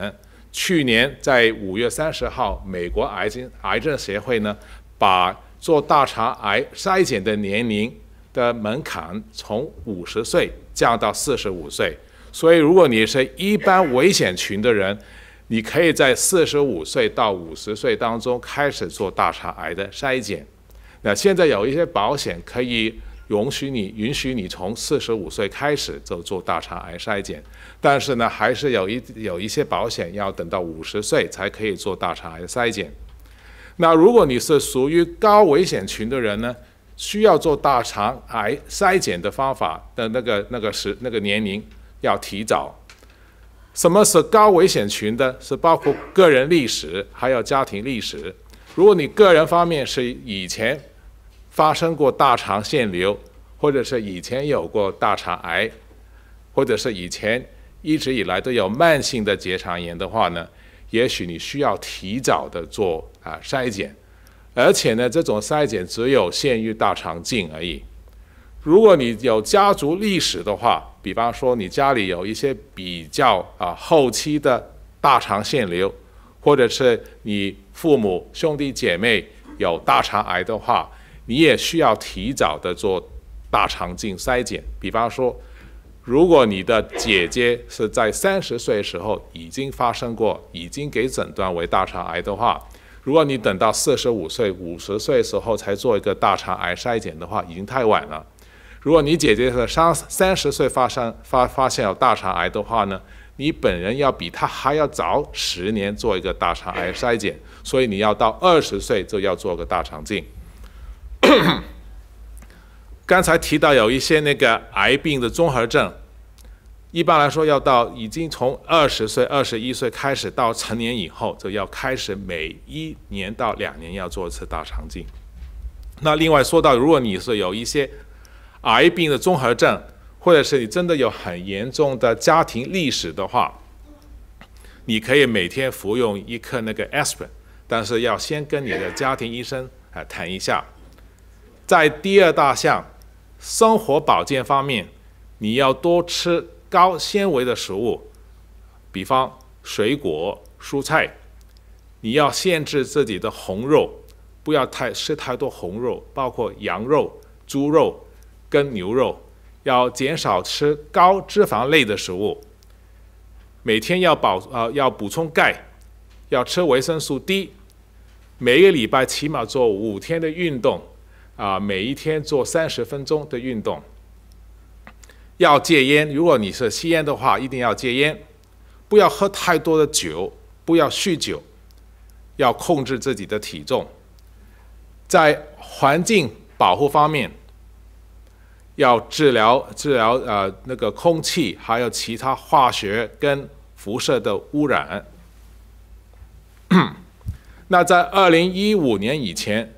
Speaker 1: 去年在五月三十号，美国癌症癌症协会呢，把做大肠癌筛检的年龄的门槛从五十岁降到四十五岁。所以，如果你是一般危险群的人，你可以在四十五岁到五十岁当中开始做大肠癌的筛检。那现在有一些保险可以。允许你允许你从四十五岁开始就做大肠癌筛检，但是呢，还是有一有一些保险要等到五十岁才可以做大肠癌筛检。那如果你是属于高危险群的人呢，需要做大肠癌筛检的方法的那个那个时那个年龄要提早。什么是高危险群的？是包括个人历史还有家庭历史。如果你个人方面是以前。发生过大肠腺瘤，或者是以前有过大肠癌，或者是以前一直以来都有慢性的结肠炎的话呢，也许你需要提早的做啊筛检，而且呢，这种筛检只有限于大肠镜而已。如果你有家族历史的话，比方说你家里有一些比较啊后期的大肠腺瘤，或者是你父母兄弟姐妹有大肠癌的话，你也需要提早的做大肠镜筛检，比方说，如果你的姐姐是在三十岁时候已经发生过，已经给诊断为大肠癌的话，如果你等到四十五岁、五十岁时候才做一个大肠癌筛检的话，已经太晚了。如果你姐姐是三三十岁发生发发现有大肠癌的话呢，你本人要比她还要早十年做一个大肠癌筛检，所以你要到二十岁就要做个大肠镜。[COUGHS] 刚才提到有一些那个癌病的综合症，一般来说要到已经从二十岁、二十一岁开始到成年以后，就要开始每一年到两年要做一次大肠镜。那另外说到，如果你是有一些癌病的综合症，或者是你真的有很严重的家庭历史的话，你可以每天服用一颗那个 aspen 但是要先跟你的家庭医生啊谈一下。在第二大项，生活保健方面，你要多吃高纤维的食物，比方水果、蔬菜。你要限制自己的红肉，不要太吃太多红肉，包括羊肉、猪肉跟牛肉。要减少吃高脂肪类的食物。每天要保呃要补充钙，要吃维生素 D。每个礼拜起码做五天的运动。啊，每一天做三十分钟的运动，要戒烟。如果你是吸烟的话，一定要戒烟，不要喝太多的酒，不要酗酒，要控制自己的体重。在环境保护方面，要治疗治疗呃那个空气还有其他化学跟辐射的污染。[COUGHS] 那在二零一五年以前。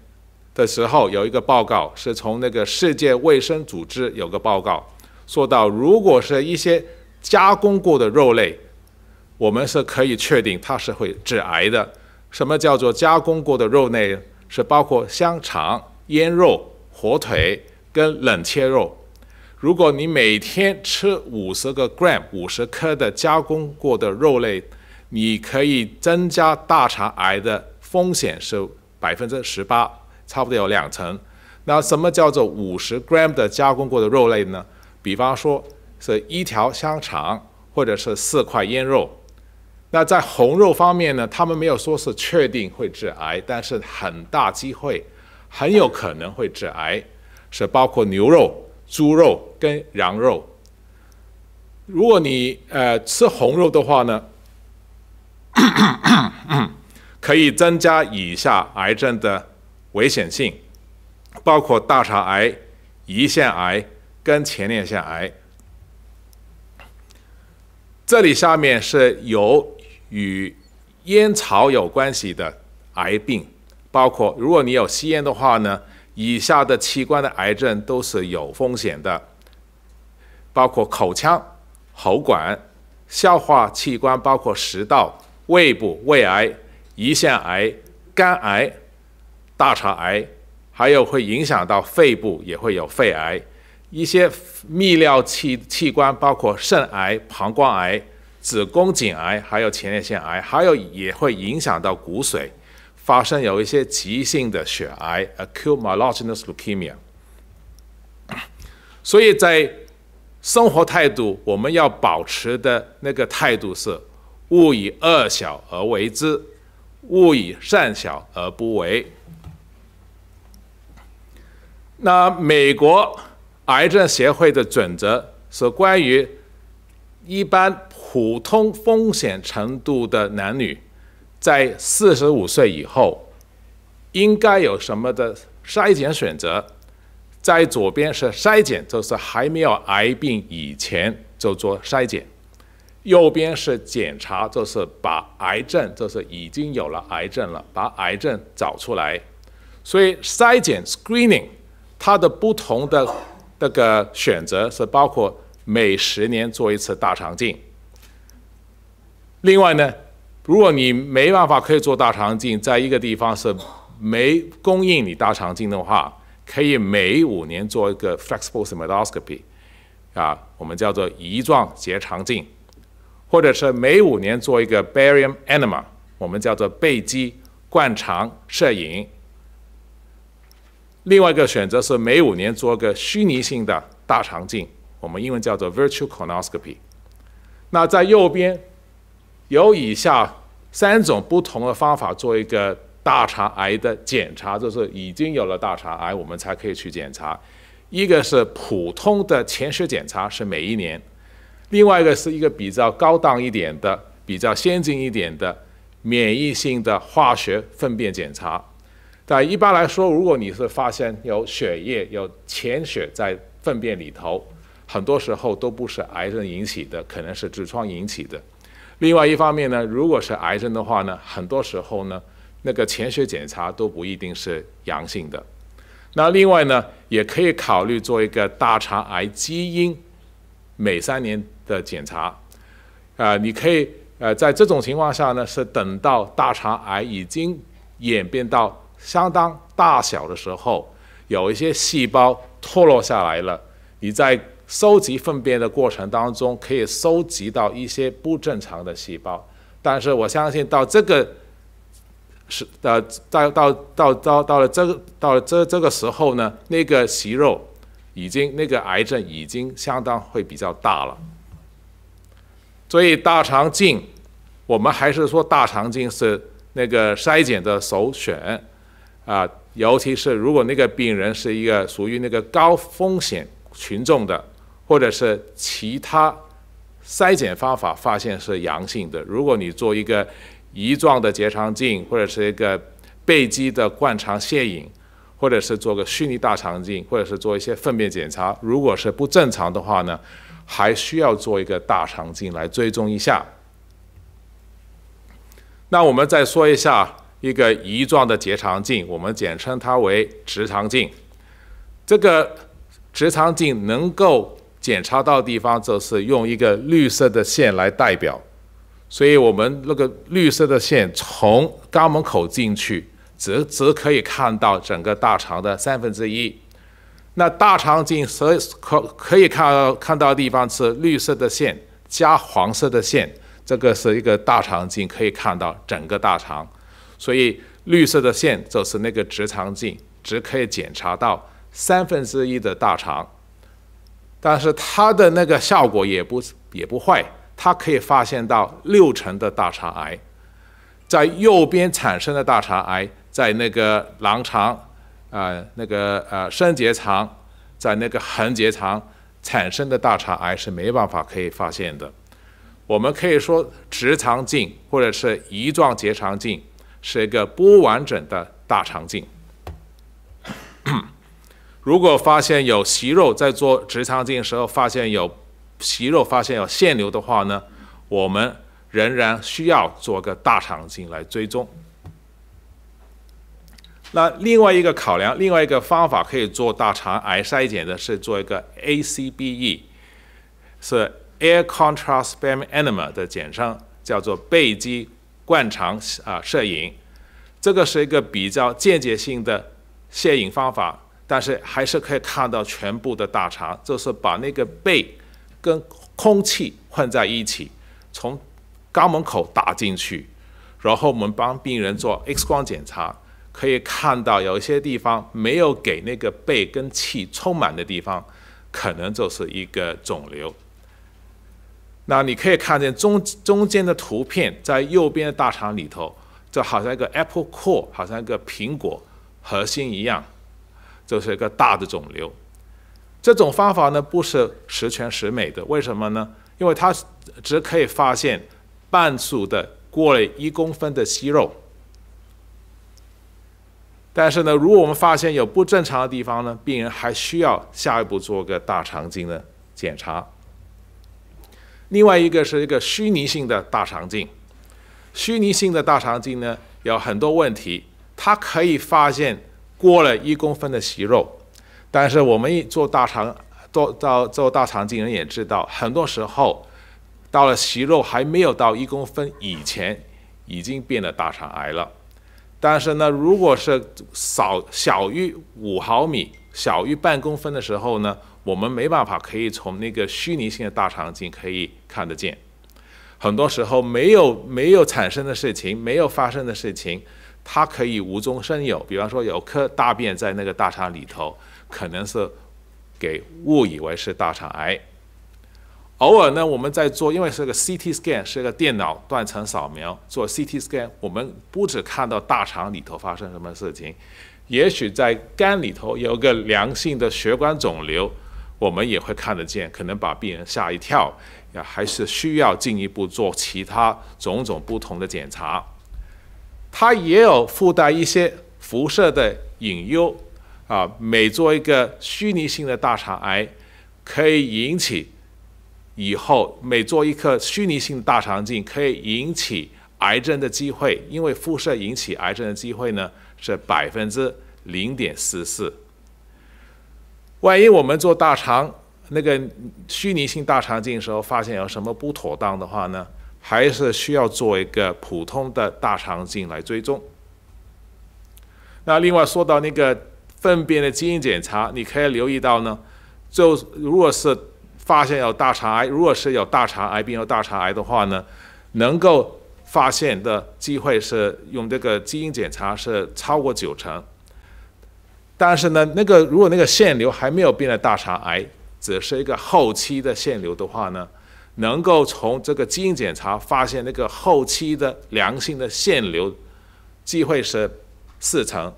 Speaker 1: 的时候有一个报告是从那个世界卫生组织有个报告说到，如果是一些加工过的肉类，我们是可以确定它是会致癌的。什么叫做加工过的肉类？是包括香肠、腌肉、火腿跟冷切肉。如果你每天吃五十个 gram 五十克的加工过的肉类，你可以增加大肠癌的风险是百分之十八，差不多有两成。那什么叫做五十 gram 的加工过的肉类呢？比方说是一条香肠，或者是四块腌肉。那在红肉方面呢，他们没有说是确定会致癌，但是很大机会，很有可能会致癌，是包括牛肉、猪肉跟羊肉。如果你呃吃红肉的话呢，[COUGHS] 可以增加以下癌症的危险性。包括大肠癌、胰腺癌跟前列腺癌。这里下面是有与烟草有关系的癌病，包括如果你有吸烟的话呢，以下的器官的癌症都是有风险的，包括口腔、喉管、消化器官，包括食道、胃部、胃癌、胰腺癌、肝癌、大肠癌。还有会影响到肺部，也会有肺癌，一些泌尿器器官，包括肾癌、膀胱癌、子宫颈癌，还有前列腺癌，还有也会影响到骨髓，发生有一些急性的血癌 （acute myelogenous leukemia）。所以在生活态度，我们要保持的那个态度是：勿以恶小而为之，勿以善小而不为。那美国癌症协会的准则是关于一般普通风险程度的男女，在四十五岁以后应该有什么的筛检选择？在左边是筛检，就是还没有癌病以前就做筛检；右边是检查，就是把癌症，就是已经有了癌症了，把癌症找出来。所以筛检 （screening）。它的不同的那个选择是包括每十年做一次大肠镜。另外呢，如果你没办法可以做大肠镜，在一个地方是没供应你大肠镜的话，可以每五年做一个 flexible sigmoidoscopy，啊，我们叫做乙状结肠镜，或者是每五年做一个 barium enema，我们叫做背肌灌肠摄影。另外一个选择是每五年做个虚拟性的大肠镜，我们英文叫做 virtual colonoscopy。那在右边有以下三种不同的方法做一个大肠癌的检查，就是已经有了大肠癌，我们才可以去检查。一个是普通的潜血检查，是每一年；另外一个是一个比较高档一点的、比较先进一点的免疫性的化学粪便检查。但一般来说，如果你是发现有血液、有潜血在粪便里头，很多时候都不是癌症引起的，可能是痔疮引起的。另外一方面呢，如果是癌症的话呢，很多时候呢，那个潜血检查都不一定是阳性的。那另外呢，也可以考虑做一个大肠癌基因每三年的检查。啊，你可以呃，在这种情况下呢，是等到大肠癌已经演变到。相当大小的时候，有一些细胞脱落下来了。你在收集粪便的过程当中，可以收集到一些不正常的细胞。但是我相信到这个是呃，到到到到到了这个到了这这个时候呢，那个息肉已经那个癌症已经相当会比较大了。所以大肠镜，我们还是说大肠镜是那个筛检的首选。啊，尤其是如果那个病人是一个属于那个高风险群众的，或者是其他筛检方法发现是阳性的，如果你做一个乙状的结肠镜，或者是一个背肌的灌肠摄影，或者是做个虚拟大肠镜，或者是做一些粪便检查，如果是不正常的话呢，还需要做一个大肠镜来追踪一下。那我们再说一下。一个乙状的结肠镜，我们简称它为直肠镜。这个直肠镜能够检查到的地方，就是用一个绿色的线来代表。所以我们那个绿色的线从肛门口进去，只只可以看到整个大肠的三分之一。那大肠镜所以可可以看到看到的地方是绿色的线加黄色的线，这个是一个大肠镜，可以看到整个大肠。所以绿色的线就是那个直肠镜，只可以检查到三分之一的大肠。但是它的那个效果也不也不坏，它可以发现到六成的大肠癌，在右边产生的大肠癌，在那个狼肠，啊，那个呃升结肠，在那个横结肠产生的大肠癌是没办法可以发现的。我们可以说直肠镜或者是乙状结肠镜是一个不完整的大肠镜。如果发现有息肉，在做直肠镜的时候发现有息肉，发现有腺瘤的话呢，我们仍然需要做个大肠镜来追踪。那另外一个考量，另外一个方法可以做大肠癌筛检的是做一个 ACBE，是 Air Contrast Spam Enema 的简称，叫做背肌灌肠啊摄影。这个是一个比较间接性的摄影方法。但是还是可以看到全部的大肠，就是把那个背跟空气混在一起，从肛门口打进去，然后我们帮病人做 X 光检查，可以看到有一些地方没有给那个背跟气充满的地方，可能就是一个肿瘤。那你可以看见中中间的图片，在右边的大肠里头，就好像一个 Apple Core，好像一个苹果核心一样。就是一个大的肿瘤，这种方法呢不是十全十美的，为什么呢？因为它只可以发现半数的过了一公分的息肉，但是呢，如果我们发现有不正常的地方呢，病人还需要下一步做个大肠镜的检查。另外一个是一个虚拟性的大肠镜，虚拟性的大肠镜呢有很多问题，它可以发现。过了一公分的息肉，但是我们一做大肠做到做大肠镜人也知道，很多时候到了息肉还没有到一公分以前，已经变了大肠癌了。但是呢，如果是少小于五毫米、小于半公分的时候呢，我们没办法可以从那个虚拟性的大肠镜可以看得见。很多时候没有没有产生的事情，没有发生的事情。它可以无中生有，比方说有颗大便在那个大肠里头，可能是给误以为是大肠癌。偶尔呢，我们在做，因为是个 CT scan，是个电脑断层扫描，做 CT scan，我们不只看到大肠里头发生什么事情，也许在肝里头有个良性的血管肿瘤，我们也会看得见，可能把病人吓一跳，呀，还是需要进一步做其他种种不同的检查。它也有附带一些辐射的隐忧啊，每做一个虚拟性的大肠癌，可以引起以后每做一颗虚拟性大肠镜，可以引起癌症的机会，因为辐射引起癌症的机会呢是百分之零点四四。万一我们做大肠那个虚拟性大肠镜的时候，发现有什么不妥当的话呢？还是需要做一个普通的大肠镜来追踪。那另外说到那个粪便的基因检查，你可以留意到呢，就如果是发现有大肠癌，如果是有大肠癌病有大肠癌的话呢，能够发现的机会是用这个基因检查是超过九成。但是呢，那个如果那个腺瘤还没有变成大肠癌，只是一个后期的腺瘤的话呢？能够从这个基因检查发现那个后期的良性的腺瘤，机会是四成。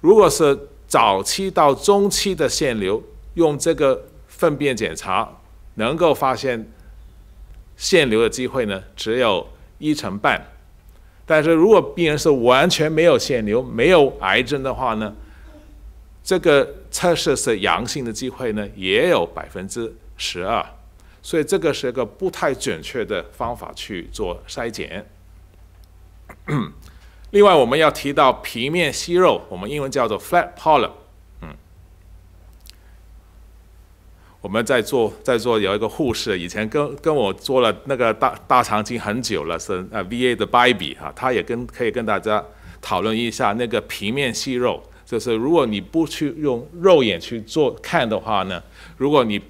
Speaker 1: 如果是早期到中期的腺瘤，用这个粪便检查能够发现腺瘤的机会呢，只有一成半。但是如果病人是完全没有腺瘤、没有癌症的话呢，这个测试是阳性的机会呢，也有百分之十二。所以这个是一个不太准确的方法去做筛检。[CLEARS THROAT] 另外，我们要提到平面息肉，我们英文叫做 flat polyp。嗯，我们在做在做有一个护士，以前跟跟我做了那个大大肠镜很久了，是呃 VA 的 Baby 哈，他也跟可以跟大家讨论一下那个平面息肉，就是如果你不去用肉眼去做看的话呢，如果你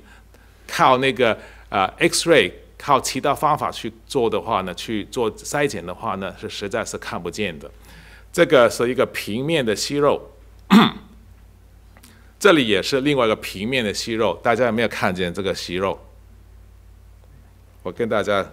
Speaker 1: 靠那个啊，X-ray 靠其他方法去做的话呢，去做筛检的话呢，是实在是看不见的。这个是一个平面的息肉，[CLEARS THROAT] 这里也是另外一个平面的息肉，大家有没有看见这个息肉？我跟大家。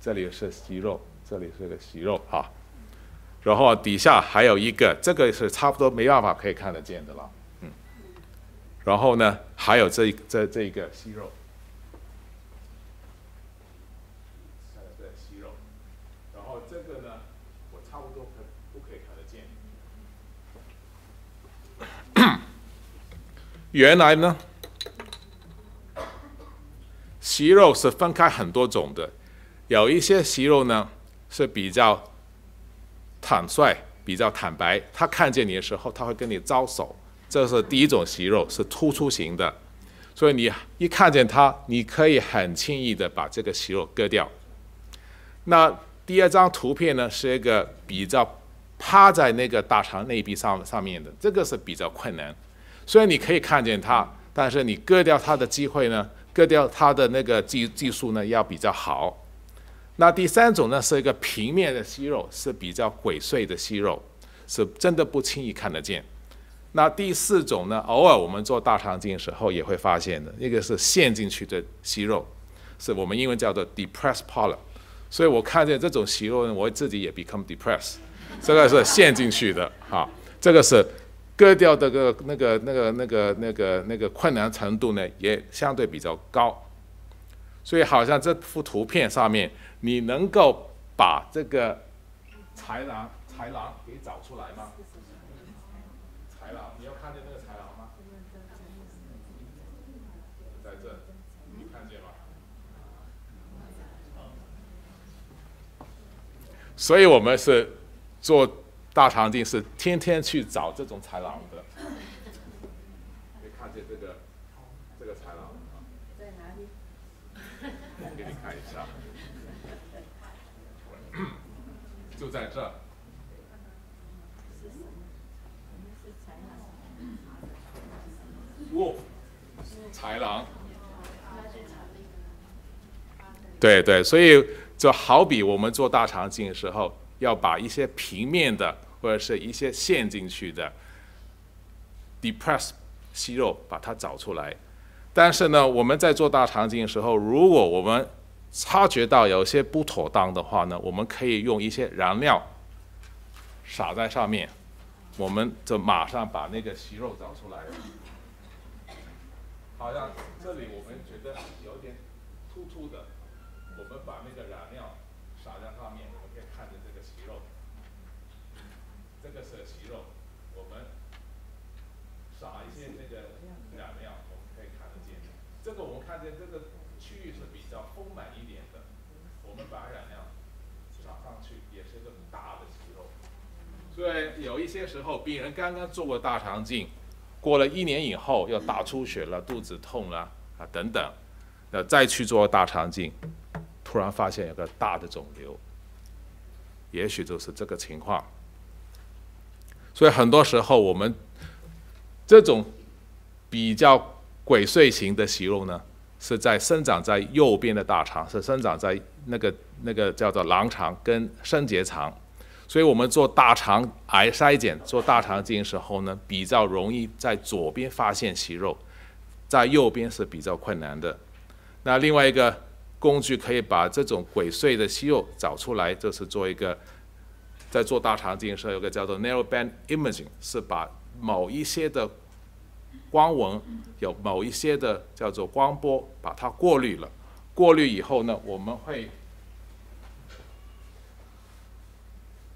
Speaker 1: 这里是息肉，这里是个息肉哈，然后底下还有一个，这个是差不多没办法可以看得见的了，嗯，然后呢，还有这这这一个息肉，然后这个呢，我差不多可以看得见？[COUGHS] 原来呢，息肉是分开很多种的。有一些息肉呢是比较坦率、比较坦白，他看见你的时候，他会跟你招手，这是第一种息肉，是突出型的，所以你一看见他，你可以很轻易的把这个息肉割掉。那第二张图片呢是一个比较趴在那个大肠内壁上上面的，这个是比较困难，虽然你可以看见它，但是你割掉它的机会呢，割掉它的那个技技术呢要比较好。那第三种呢，是一个平面的息肉，是比较鬼祟的息肉，是真的不轻易看得见。那第四种呢，偶尔我们做大肠镜时候也会发现的，一个是陷进去的息肉，是我们英文叫做 depressed polyp。所以我看见这种息肉呢，我自己也 become depressed。这个是陷进去的，哈，这个是割掉这个那个那个那个那个那个困难程度呢，也相对比较高。所以好像这幅图片上面。你能够把这个豺狼豺狼给找出来吗？豺狼，你要看见那个豺狼吗？在这，你看见吗？所以我们是做大肠镜，是天天去找这种豺狼的。你看见这个这个豺狼在哪里？我给你看一下。就在这。哦，豺狼。对对，所以就好比我们做大肠镜的时候，要把一些平面的或者是一些陷进去的 depressed 息肉把它找出来。但是呢，我们在做大肠镜的时候，如果我们察觉到有些不妥当的话呢，我们可以用一些燃料撒在上面，我们就马上把那个息肉找出来。好像这里我们觉得有点突突的，我们把那个燃料撒在上面，我们可以看见这个息肉。这个是息肉，我们撒一些那个燃料，我们可以看得见。这个我们看见这个。区域是比较丰满一点的，我们把染料撒上去，也是个大的息肉。所以有一些时候，病人刚刚做过大肠镜，过了一年以后又大出血了、肚子痛了啊等等，那再去做大肠镜，突然发现有个大的肿瘤，也许就是这个情况。所以很多时候我们这种比较鬼祟型的息肉呢。是在生长在右边的大肠，是生长在那个那个叫做狼肠跟升结肠，所以我们做大肠癌筛检、做大肠镜的时候呢，比较容易在左边发现息肉，在右边是比较困难的。那另外一个工具可以把这种鬼祟的息肉找出来，就是做一个在做大肠镜的时候有个叫做 narrowband imaging，是把某一些的。光纹有某一些的叫做光波，把它过滤了。过滤以后呢，我们会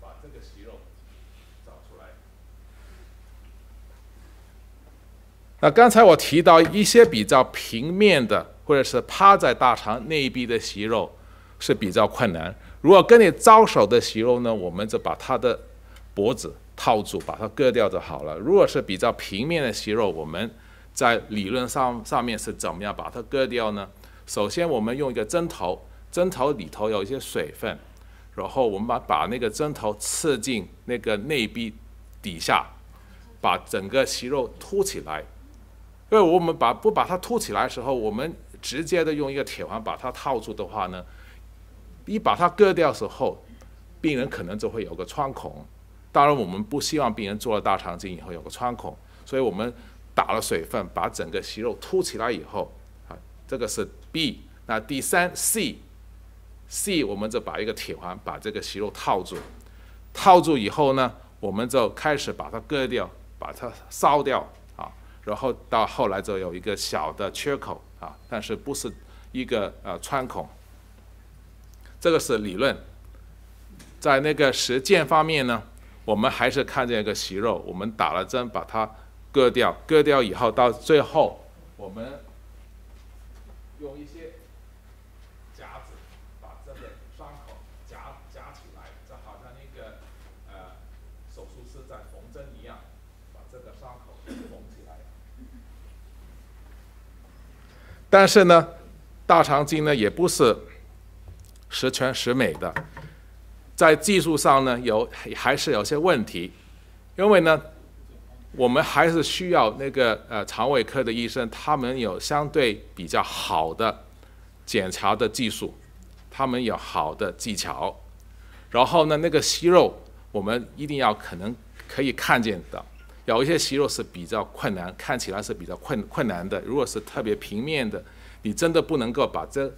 Speaker 1: 把这个息肉找出来。那刚才我提到一些比较平面的，或者是趴在大肠内壁的息肉是比较困难。如果跟你招手的息肉呢，我们就把它的脖子。套住，把它割掉就好了。如果是比较平面的息肉，我们在理论上上面是怎么样把它割掉呢？首先，我们用一个针头，针头里头有一些水分，然后我们把把那个针头刺进那个内壁底下，把整个息肉凸起来。因为我们把不把它凸起来的时候，我们直接的用一个铁环把它套住的话呢，一把它割掉时候，病人可能就会有个穿孔。当然，我们不希望病人做了大肠镜以后有个穿孔，所以我们打了水分，把整个息肉凸起来以后，啊，这个是 B。那第三 C，C 我们就把一个铁环把这个息肉套住，套住以后呢，我们就开始把它割掉，把它烧掉，然后到后来就有一个小的缺口啊，但是不是一个呃穿孔。这个是理论，在那个实践方面呢。我们还是看见一个息肉，我们打了针把它割掉，割掉以后到最后，我们用一些夹子把这个伤口夹夹起来，就好像那个呃手术师在缝针一样，把这个伤口缝起来。但是呢，大肠镜呢也不是十全十美的。在技术上呢，有还是有些问题，因为呢，我们还是需要那个呃肠胃科的医生，他们有相对比较好的检查的技术，他们有好的技巧，然后呢，那个息肉我们一定要可能可以看见的，有一些息肉是比较困难，看起来是比较困困难的，如果是特别平面的，你真的不能够把这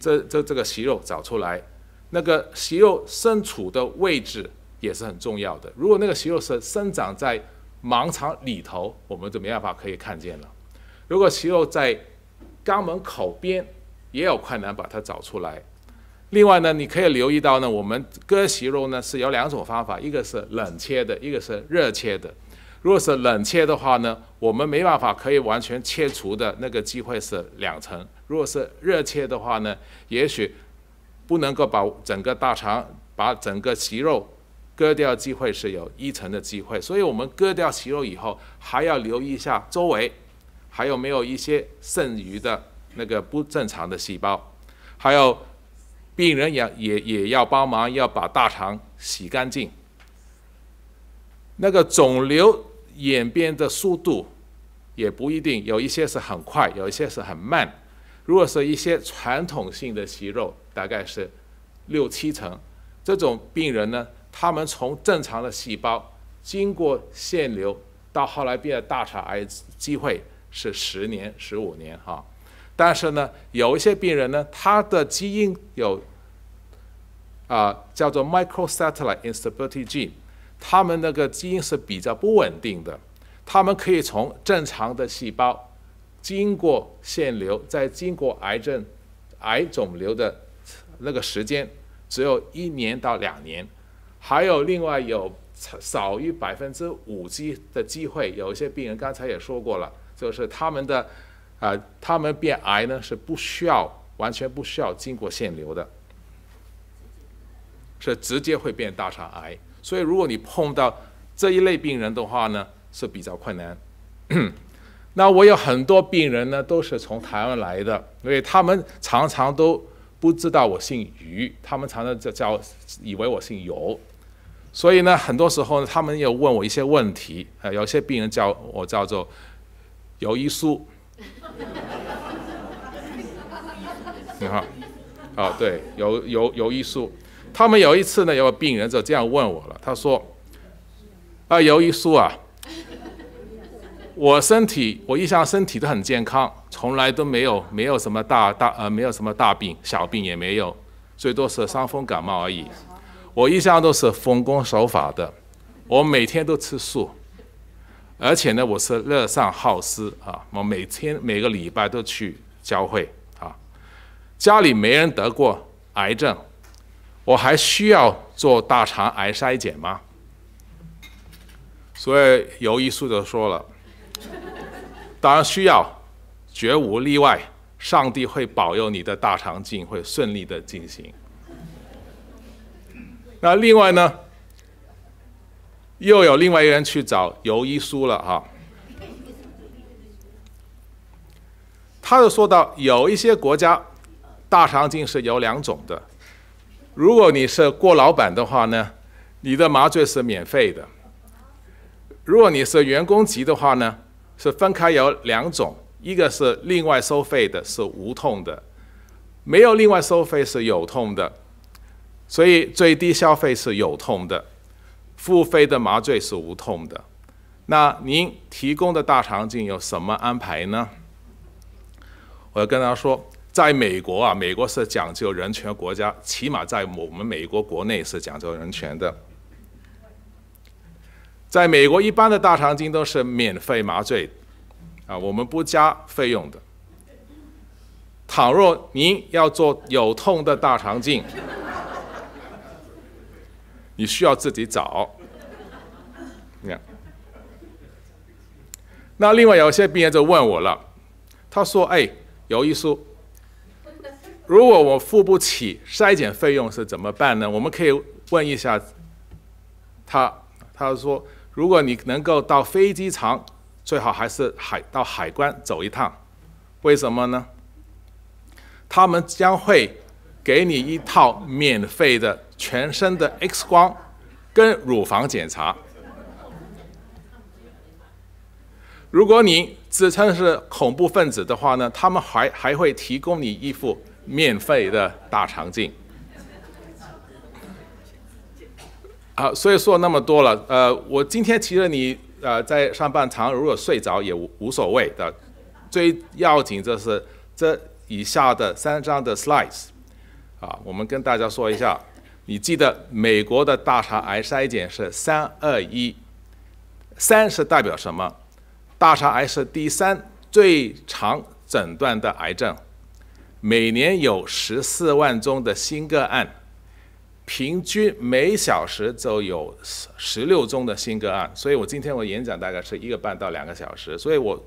Speaker 1: 这这这个息肉找出来。那个息肉身处的位置也是很重要的。如果那个息肉是生长在盲肠里头，我们就没办法可以看见了。如果息肉在肛门口边，也有困难把它找出来。另外呢，你可以留意到呢，我们割息肉呢是有两种方法，一个是冷切的，一个是热切的。如果是冷切的话呢，我们没办法可以完全切除的那个机会是两成。如果是热切的话呢，也许。不能够把整个大肠、把整个息肉割掉，机会是有一成的机会。所以我们割掉息肉以后，还要留意一下周围还有没有一些剩余的那个不正常的细胞，还有病人也也也要帮忙要把大肠洗干净。那个肿瘤演变的速度也不一定，有一些是很快，有一些是很慢。如果是一些传统性的息肉，大概是六七成，这种病人呢，他们从正常的细胞经过腺瘤到后来变大肠癌，机会是十年、十五年哈。但是呢，有一些病人呢，他的基因有啊叫做 microsatellite instability gene，他们那个基因是比较不稳定的，他们可以从正常的细胞。经过腺瘤，再经过癌症、癌肿瘤的那个时间只有一年到两年，还有另外有少于百分之五机的机会，有一些病人刚才也说过了，就是他们的啊，他们变癌呢是不需要完全不需要经过腺瘤的，是直接会变大肠癌。所以如果你碰到这一类病人的话呢，是比较困难。[CLEARS THROAT] 那我有很多病人呢，都是从台湾来的，因为他们常常都不知道我姓于，他们常常叫叫以为我姓尤，所以呢，很多时候呢，他们有问我一些问题，呃，有些病人叫我叫做尤一苏，[LAUGHS] 你看，啊，对，有有有一书，他们有一次呢，有个病人就这样问我了，他说，啊，尤一书啊。我身体，我一向身体都很健康，从来都没有没有什么大大呃，没有什么大病，小病也没有，最多是伤风感冒而已。我一向都是奉公守法的，我每天都吃素，而且呢，我是乐善好施啊，我每天每个礼拜都去教会啊。家里没人得过癌症，我还需要做大肠癌筛检吗？所以尤医书就说了。当然需要，绝无例外。上帝会保佑你的大肠镜会顺利的进行。那另外呢，又有另外一个人去找尤医书了哈。他就说到，有一些国家大肠镜是有两种的，如果你是过老板的话呢，你的麻醉是免费的；如果你是员工级的话呢，是分开有两种，一个是另外收费的，是无痛的；没有另外收费是有痛的。所以最低消费是有痛的，付费的麻醉是无痛的。那您提供的大肠镜有什么安排呢？我要跟他说，在美国啊，美国是讲究人权国家，起码在我们美国国内是讲究人权的。在美国，一般的大肠镜都是免费麻醉，啊，我们不加费用的。倘若您要做有痛的大肠镜，你需要自己找，你看。那另外有些病人就问我了，他说：“哎，有一说，如果我付不起筛检费用是怎么办呢？”我们可以问一下他，他说：“如果你能够到飞机场，最好还是海到海关走一趟，为什么呢？他们将会给你一套免费的。”全身的 X 光跟乳房检查，如果你自称是恐怖分子的话呢，他们还还会提供你一副免费的大肠镜。啊，所以说那么多了，呃，我今天其实你呃在上半场如果睡着也无无所谓的，最要紧就是这以下的三张的 slides，啊，我们跟大家说一下。你记得美国的大肠癌筛检是三二一，三是代表什么？大肠癌是第三最常诊断的癌症，每年有十四万宗的新个案，平均每小时就有十十六宗的新个案。所以我今天我演讲大概是一个半到两个小时，所以我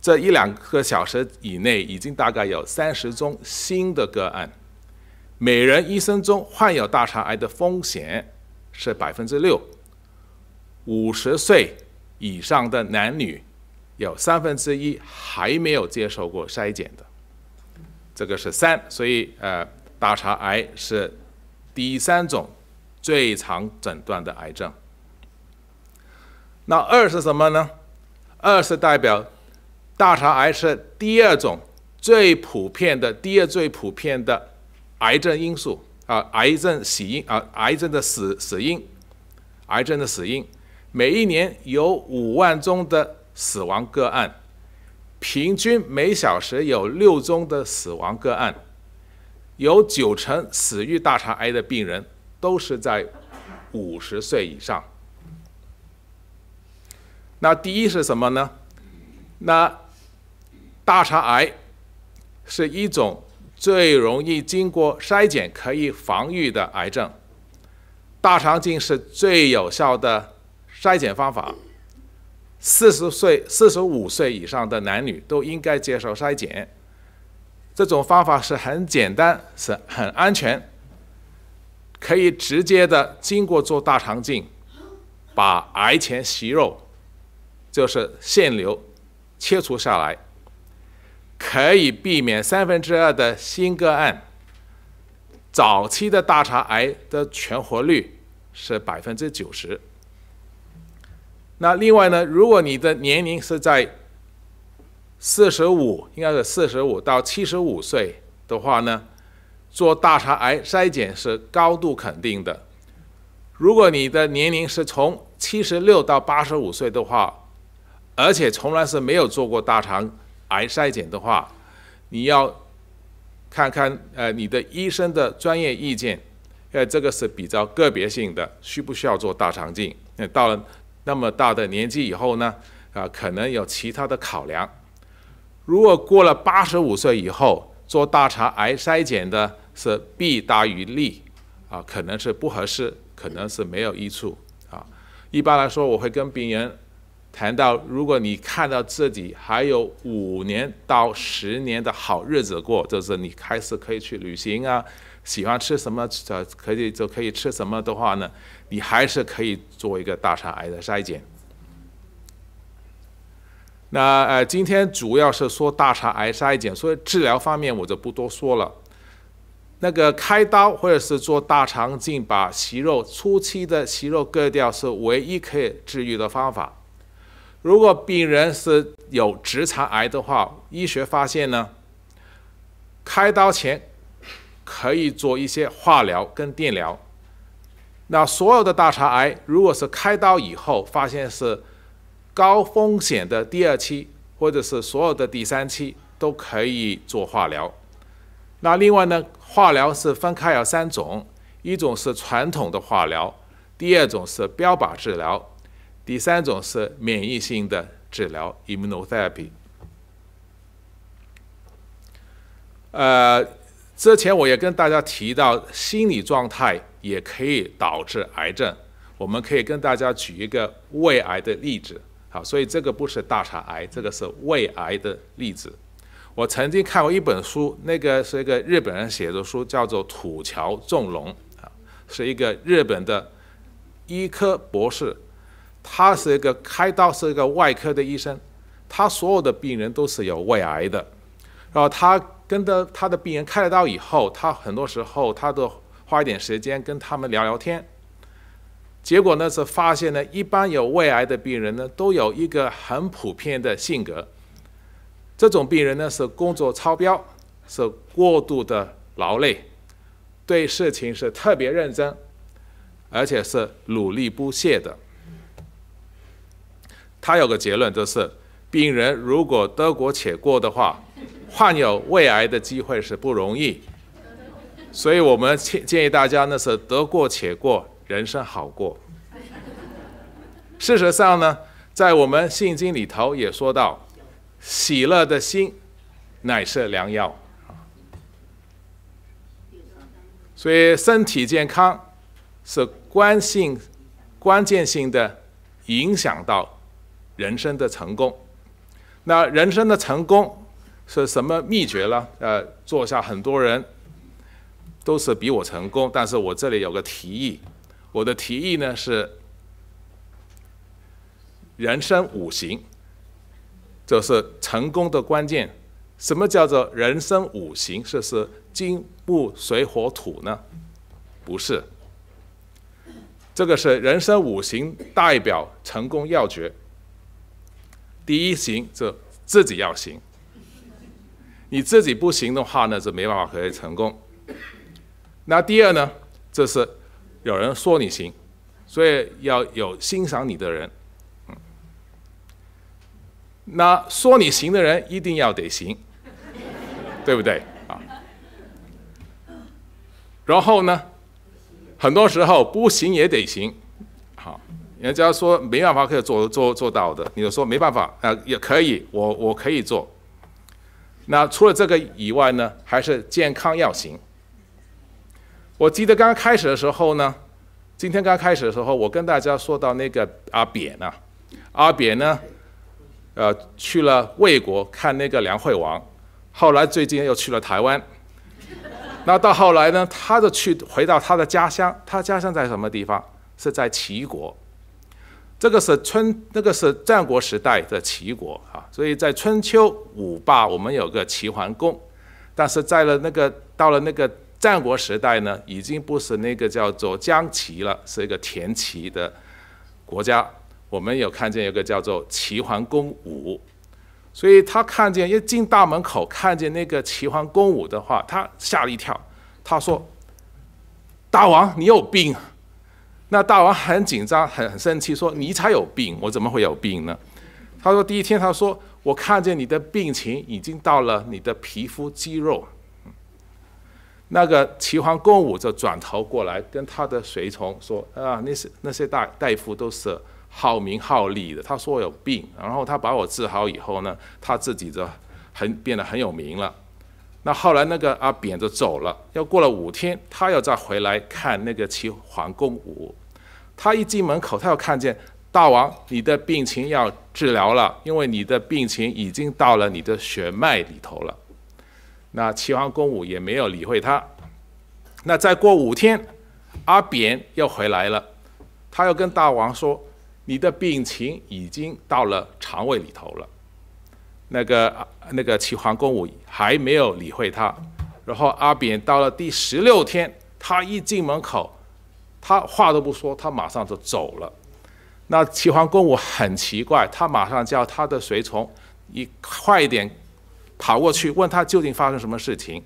Speaker 1: 这一两个小时以内已经大概有三十宗新的个案。每人一生中患有大肠癌的风险是百分之六，五十岁以上的男女有三分之一还没有接受过筛检的，这个是三，所以呃，大肠癌是第三种最常诊断的癌症。那二是什么呢？二是代表大肠癌是第二种最普遍的，第二最普遍的。癌症因素啊，癌症死因啊，癌症的死死因，癌症的死因，每一年有五万宗的死亡个案，平均每小时有六宗的死亡个案，有九成死于大肠癌的病人都是在五十岁以上。那第一是什么呢？那大肠癌是一种。最容易经过筛检可以防御的癌症，大肠镜是最有效的筛检方法。四十岁、四十五岁以上的男女都应该接受筛检。这种方法是很简单，是很安全，可以直接的经过做大肠镜，把癌前息肉，就是腺瘤，切除下来。可以避免三分之二的新个案，早期的大肠癌的全活率是百分之九十。那另外呢，如果你的年龄是在四十五，应该是四十五到七十五岁的话呢，做大肠癌筛检是高度肯定的。如果你的年龄是从七十六到八十五岁的话，而且从来是没有做过大肠。癌筛检的话，你要看看呃你的医生的专业意见，呃这个是比较个别性的，需不需要做大肠镜？那到了那么大的年纪以后呢，啊可能有其他的考量。如果过了八十五岁以后做大肠癌筛检的是弊大于利，啊可能是不合适，可能是没有益处啊。一般来说，我会跟病人。谈到，如果你看到自己还有五年到十年的好日子过，就是你开始可以去旅行啊，喜欢吃什么，呃，可以就可以吃什么的话呢，你还是可以做一个大肠癌的筛检。那呃，今天主要是说大肠癌筛检，所以治疗方面我就不多说了。那个开刀或者是做大肠镜把息肉初期的息肉割掉是唯一可以治愈的方法。如果病人是有直肠癌的话，医学发现呢，开刀前可以做一些化疗跟电疗。那所有的大肠癌，如果是开刀以后发现是高风险的第二期，或者是所有的第三期，都可以做化疗。那另外呢，化疗是分开有三种，一种是传统的化疗，第二种是标靶治疗，第三种是免疫性的治疗 （immunotherapy）。呃，之前我也跟大家提到，心理状态。也可以导致癌症。我们可以跟大家举一个胃癌的例子，好，所以这个不是大肠癌，这个是胃癌的例子。我曾经看过一本书，那个是一个日本人写的书，叫做土桥重隆，啊，是一个日本的医科博士，他是一个开刀是一个外科的医生，他所有的病人都是有胃癌的，然后他跟着他的病人开了刀以后，他很多时候他都。花一点时间跟他们聊聊天，结果呢是发现呢，一般有胃癌的病人呢，都有一个很普遍的性格。这种病人呢是工作超标，是过度的劳累，对事情是特别认真，而且是努力不懈的。他有个结论就是，病人如果得过且过的话，患有胃癌的机会是不容易。所以我们建建议大家呢是得过且过，人生好过。事实上呢，在我们信经里头也说到，喜乐的心乃是良药。所以身体健康是关性、关键性的影响到人生的成功。那人生的成功是什么秘诀呢？呃，坐下很多人。都是比我成功，但是我这里有个提议，我的提议呢是人生五行，这是成功的关键。什么叫做人生五行？是是金木水火土呢？不是，这个是人生五行代表成功要诀。第一行就自己要行，你自己不行的话呢，就没办法可以成功。那第二呢，这是有人说你行，所以要有欣赏你的人。那说你行的人一定要得行，对不对啊？然后呢，很多时候不行也得行，人家说没办法可以做做做到的，你就说没办法啊，也可以，我我可以做。那除了这个以外呢，还是健康要行。我记得刚刚开始的时候呢，今天刚开始的时候，我跟大家说到那个阿扁啊，阿扁呢，呃，去了魏国看那个梁惠王，后来最近又去了台湾，那到后来呢，他就去回到他的家乡，他家乡在什么地方？是在齐国，这个是春，那个是战国时代的齐国啊，所以在春秋五霸我们有个齐桓公，但是在了那个到了那个。战国时代呢，已经不是那个叫做姜齐了，是一个田齐的国家。我们有看见有个叫做齐桓公武，所以他看见一进大门口，看见那个齐桓公武的话，他吓了一跳。他说：“大王，你有病！”那大王很紧张，很很生气，说：“你才有病，我怎么会有病呢？”他说：“第一天，他说我看见你的病情已经到了你的皮肤肌肉。”那个齐桓公武就转头过来跟他的随从说：“啊，那些那些大大夫都是好名好利的。他说我有病，然后他把我治好以后呢，他自己就很变得很有名了。那后来那个阿扁就走了，又过了五天，他又再回来看那个齐桓公武。他一进门口，他又看见大王，你的病情要治疗了，因为你的病情已经到了你的血脉里头了。”那齐桓公武也没有理会他。那再过五天，阿扁又回来了，他又跟大王说：“你的病情已经到了肠胃里头了。”那个那个齐桓公武还没有理会他，然后阿扁到了第十六天，他一进门口，他话都不说，他马上就走了。那齐桓公武很奇怪，他马上叫他的随从，你快一点跑过去问他究竟发生什么事情。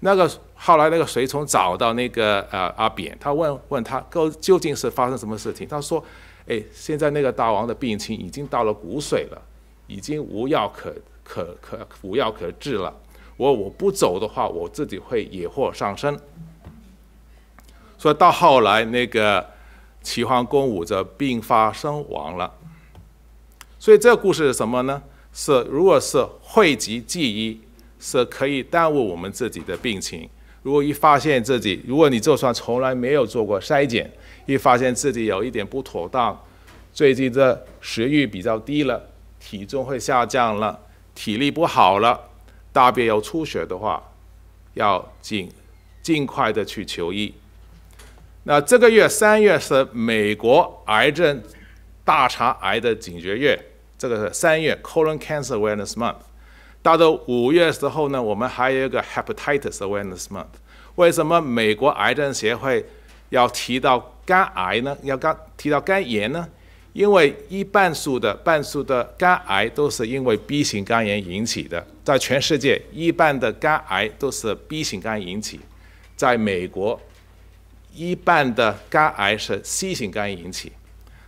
Speaker 1: 那个后来那个随从找到那个呃阿扁，他问问他究究竟是发生什么事情？他说：“哎，现在那个大王的病情已经到了骨髓了，已经无药可可可无药可治了。我我不走的话，我自己会野祸上身。”所以到后来那个齐桓公武则病发身亡了。所以这个故事是什么呢？是如果是讳疾忌医。是可以耽误我们自己的病情。如果一发现自己，如果你就算从来没有做过筛检，一发现自己有一点不妥当，最近这食欲比较低了，体重会下降了，体力不好了，大便有出血的话，要尽尽快的去求医。那这个月三月是美国癌症大肠癌的警觉月，这个是三月 Colon Cancer Awareness Month。到了五月时候呢，我们还有一个 Hepatitis Awareness Month。为什么美国癌症协会要提到肝癌呢？要肝提到肝炎呢？因为一半数的半数的肝癌都是因为 B 型肝炎引起的，在全世界一半的肝癌都是 B 型肝引起，在美国一半的肝癌是 C 型肝炎引起。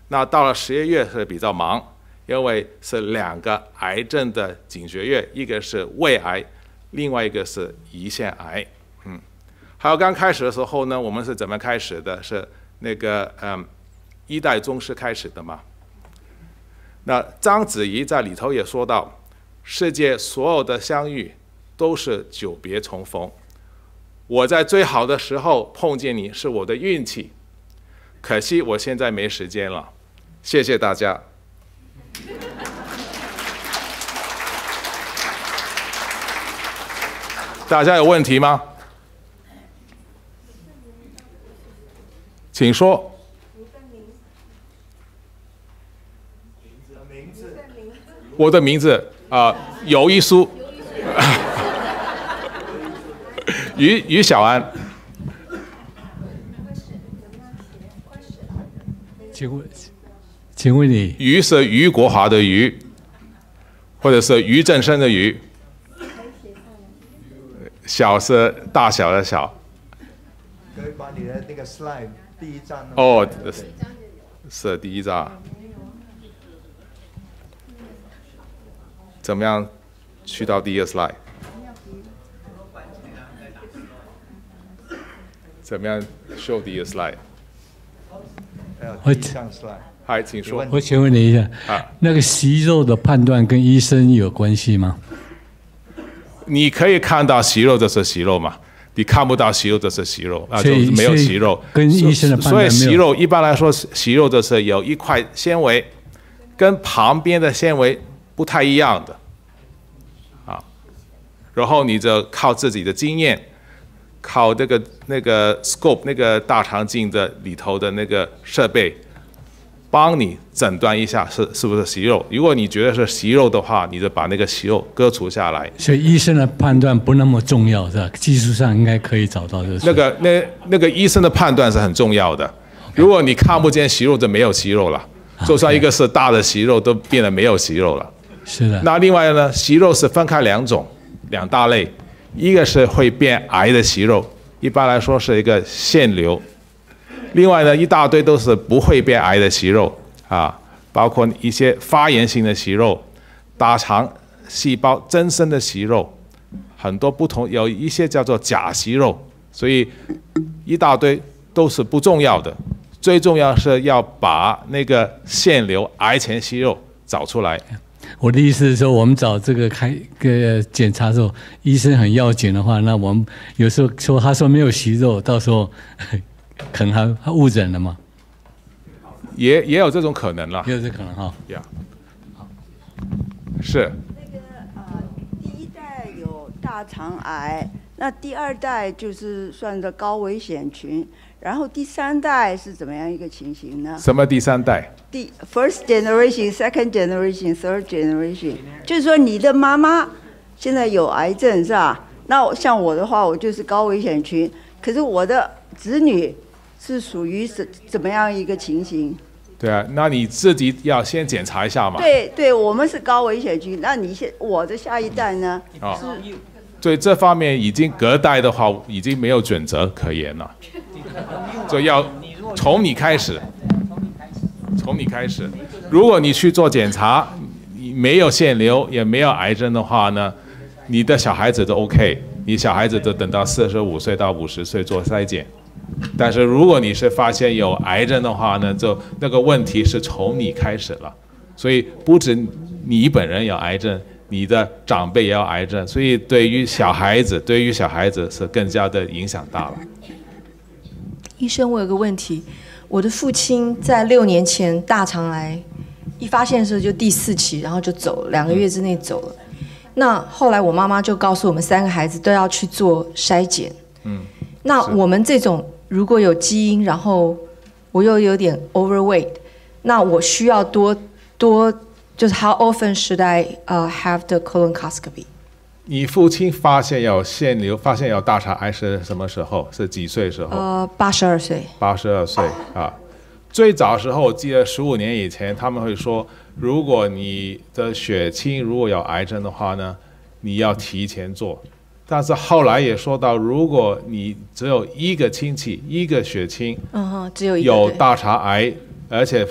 Speaker 1: 那到了十一月是比较忙。因为是两个癌症的警觉月，一个是胃癌，另外一个是胰腺癌。嗯，还有刚开始的时候呢，我们是怎么开始的？是那个嗯，一代宗师开始的嘛。那章子怡在里头也说到，世界所有的相遇都是久别重逢。我在最好的时候碰见你是我的运气，可惜我现在没时间了。谢谢大家。大家有问题吗？请说。我的名字啊，有一书。于于小安。
Speaker 2: 请问，请问你？
Speaker 1: 于是于国华的于，或者是于正生的于。小是大小的小。
Speaker 3: 可以把你的那个 slide 第一张。
Speaker 1: 哦，是第一张。怎么样？去到第一个 slide。怎么样？show 第一个 slide。
Speaker 3: 第一张 slide。
Speaker 1: 嗨，请说。
Speaker 2: 我请问你一下，那个息肉的判断跟医生有关系吗？
Speaker 1: 你可以看到息肉就是息肉嘛，你看不到息肉就是息肉啊，就没有息肉。
Speaker 2: 跟医生的判断
Speaker 1: 所以息肉一般来说，息肉就是有一块纤维，跟旁边的纤维不太一样的，啊，然后你就靠自己的经验，靠那个那个 scope 那个大肠镜的里头的那个设备。帮你诊断一下是是不是息肉，如果你觉得是息肉的话，你就把那个息肉割除下来。
Speaker 2: 所以医生的判断不那么重要，是吧？技术上应该可以找到的。
Speaker 1: 那个那那个医生的判断是很重要的。如果你看不见息肉，就没有息肉了。就算一个是大的息肉，都变得没有息肉了。
Speaker 2: 是的。
Speaker 1: 那另外呢，息肉是分开两种，两大类，一个是会变癌的息肉，一般来说是一个腺瘤。另外呢，一大堆都是不会变癌的息肉啊，包括一些发炎性的息肉、大肠细胞增生的息肉，很多不同，有一些叫做假息肉，所以一大堆都是不重要的，最重要是要把那个腺瘤、癌前息肉找出来。
Speaker 2: 我的意思是说，我们找这个开个检查的时候，医生很要紧的话，那我们有时候说他说没有息肉，到时候。可能还他误诊了嘛？
Speaker 1: 也也有这种可能了，
Speaker 2: 也有这可能哈。
Speaker 1: 呀，是。
Speaker 4: 肠癌，那第二代就是算的高危险群，然后第三代是怎么样一个情形呢？
Speaker 1: 什么第三代？
Speaker 4: 第 first generation, second generation, third generation，就是说你的妈妈现在有癌症是吧？那像我的话，我就是高危险群，可是我的子女是属于怎怎么样一个情形？
Speaker 1: 对啊，那你自己要先检查一下嘛。
Speaker 4: 对对，我们是高危险群，那你现我的下一代呢？
Speaker 1: 啊
Speaker 4: 是
Speaker 1: 对这方面已经隔代的话，已经没有准则可言了，就要从你开始，从你开始。如果你去做检查，你没有腺瘤也没有癌症的话呢，你的小孩子都 OK，你小孩子都等到四十五岁到五十岁做筛检。但是如果你是发现有癌症的话呢，就那个问题是从你开始了，所以不止你本人有癌症，你的长辈也有癌症，所以对于小孩子，对于小孩子是更加的影响大了。
Speaker 5: 医生，我有个问题，我的父亲在六年前大肠癌一发现的时候就第四期，然后就走了，两个月之内走了。那后来我妈妈就告诉我们三个孩子都要去做筛检。
Speaker 1: 嗯，
Speaker 5: 那我们这种如果有基因，然后我又有点 overweight，那我需要多多就是 how often should I 呃、have the colonoscopy？
Speaker 1: 你父亲发现有腺瘤，发现有大肠癌是什么时候？是几岁时候？
Speaker 5: 呃，八十二岁。
Speaker 1: 八十二岁啊。最早时候，我记得十五年以前，他们会说，如果你的血清如果有癌症的话呢，你要提前做。但是后来也说到，如果你只有一个亲戚、一个血清
Speaker 5: 嗯哼，只有一个
Speaker 1: 有大肠癌，而且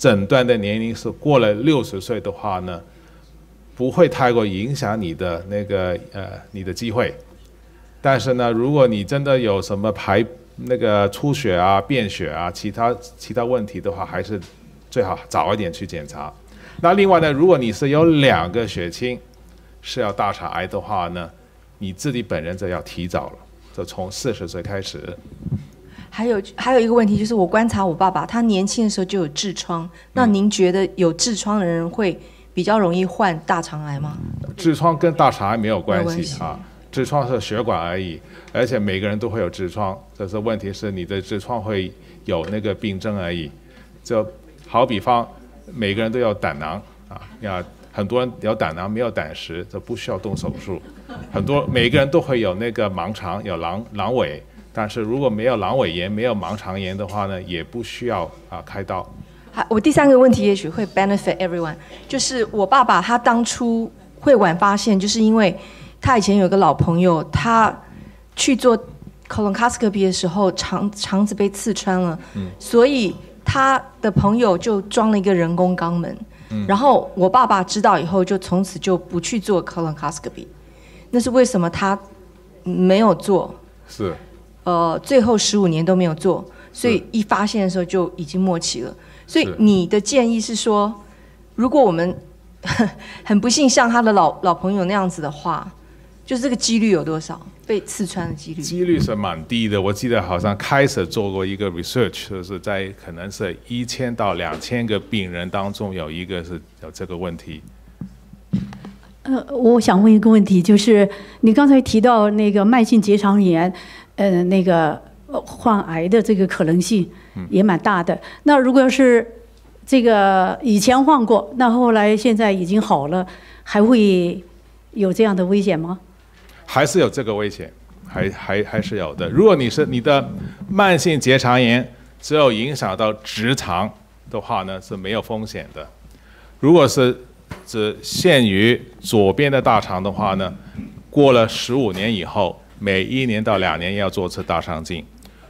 Speaker 1: 诊断的年龄是过了六十岁的话呢，不会太过影响你的那个呃你的机会。但是呢，如果你真的有什么排那个出血啊、便血啊、其他其他问题的话，还是最好早一点去检查。那另外呢，如果你是有两个血清是要大肠癌的话呢，你自己本人就要提早了，就从四十岁开始。
Speaker 5: 还有还有一个问题就是，我观察我爸爸，他年轻的时候就有痔疮。那您觉得有痔疮的人会比较容易患大肠癌吗？
Speaker 1: 痔疮跟大肠癌没有关
Speaker 5: 系
Speaker 1: 系啊，痔疮是血管而已，而且每个人都会有痔疮，这是问题是你的痔疮会有那个病症而已。就好比方，每个人都有胆囊啊，要很多人有胆囊没有胆石，这不需要动手术。很多每个人都会有那个盲肠，有阑阑尾，但是如果没有阑尾炎、没有盲肠炎的话呢，也不需要啊开刀。
Speaker 5: 好我第三个问题也许会 benefit everyone，就是我爸爸他当初会晚发现，就是因为他以前有个老朋友，他去做 colonoscopy 的时候肠肠子被刺穿了，嗯所以他的朋友就装了一个人工肛门，嗯然后我爸爸知道以后，就从此就不去做 colonoscopy，那是为什么他没有做？
Speaker 1: 是，
Speaker 5: 呃，最后十五年都没有做，所以一发现的时候就已经末期了。所以你的建议是说，如果我们很不幸像他的老老朋友那样子的话，就是这个几率有多少被刺穿的几率？
Speaker 1: 几率是蛮低的。我记得好像开始做过一个 research，就是在可能是一千到两千个病人当中有一个是有这个问题。
Speaker 6: 呃，我想问一个问题，就是你刚才提到那个慢性结肠炎，呃，那个呃患癌的这个可能性也蛮大的。那如果要是这个以前患过，那后来现在已经好了，还会有这样的危险吗？
Speaker 1: 还是有这个危险，还还还是有的。如果你是你的慢性结肠炎只有影响到直肠的话呢，是没有风险的。如果是只限于左边的大肠的话呢，过了十五年以后，每一年到两年要做次大肠镜。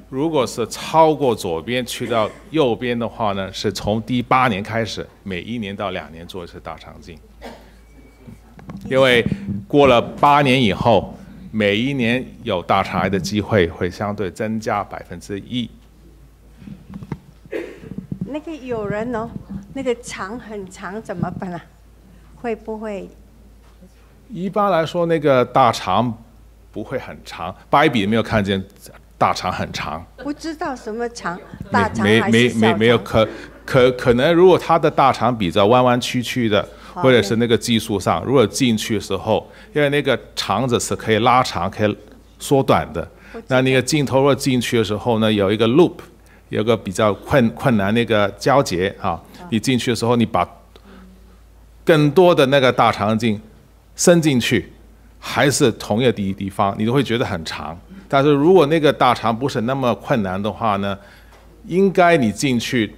Speaker 1: 如果是超过左边去到右边的话呢，是从第八年开始，每一年到两年做一次大肠镜。因为过了八年以后，每一年有大肠癌的机会会相对增加百分之一。
Speaker 7: 那个有人哦，那个肠很长怎么办啊？会不会？
Speaker 1: 一般来说，那个大肠不会很长。芭比没有看见大肠很长，
Speaker 7: 不知道什么长，大肠
Speaker 1: 没没没没有？可可可能，如果他的大肠比较弯弯曲曲的，或者是那个技术上，如果进去的时候，因为那个肠子是可以拉长、可以缩短的，那那个镜头如果进去的时候呢，有一个 loop，有个比较困困难那个交接啊，你进去的时候，你把更多的那个大肠镜伸进去，还是同一个地地方，你都会觉得很长。但是如果那个大肠不是那么困难的话呢，应该你进去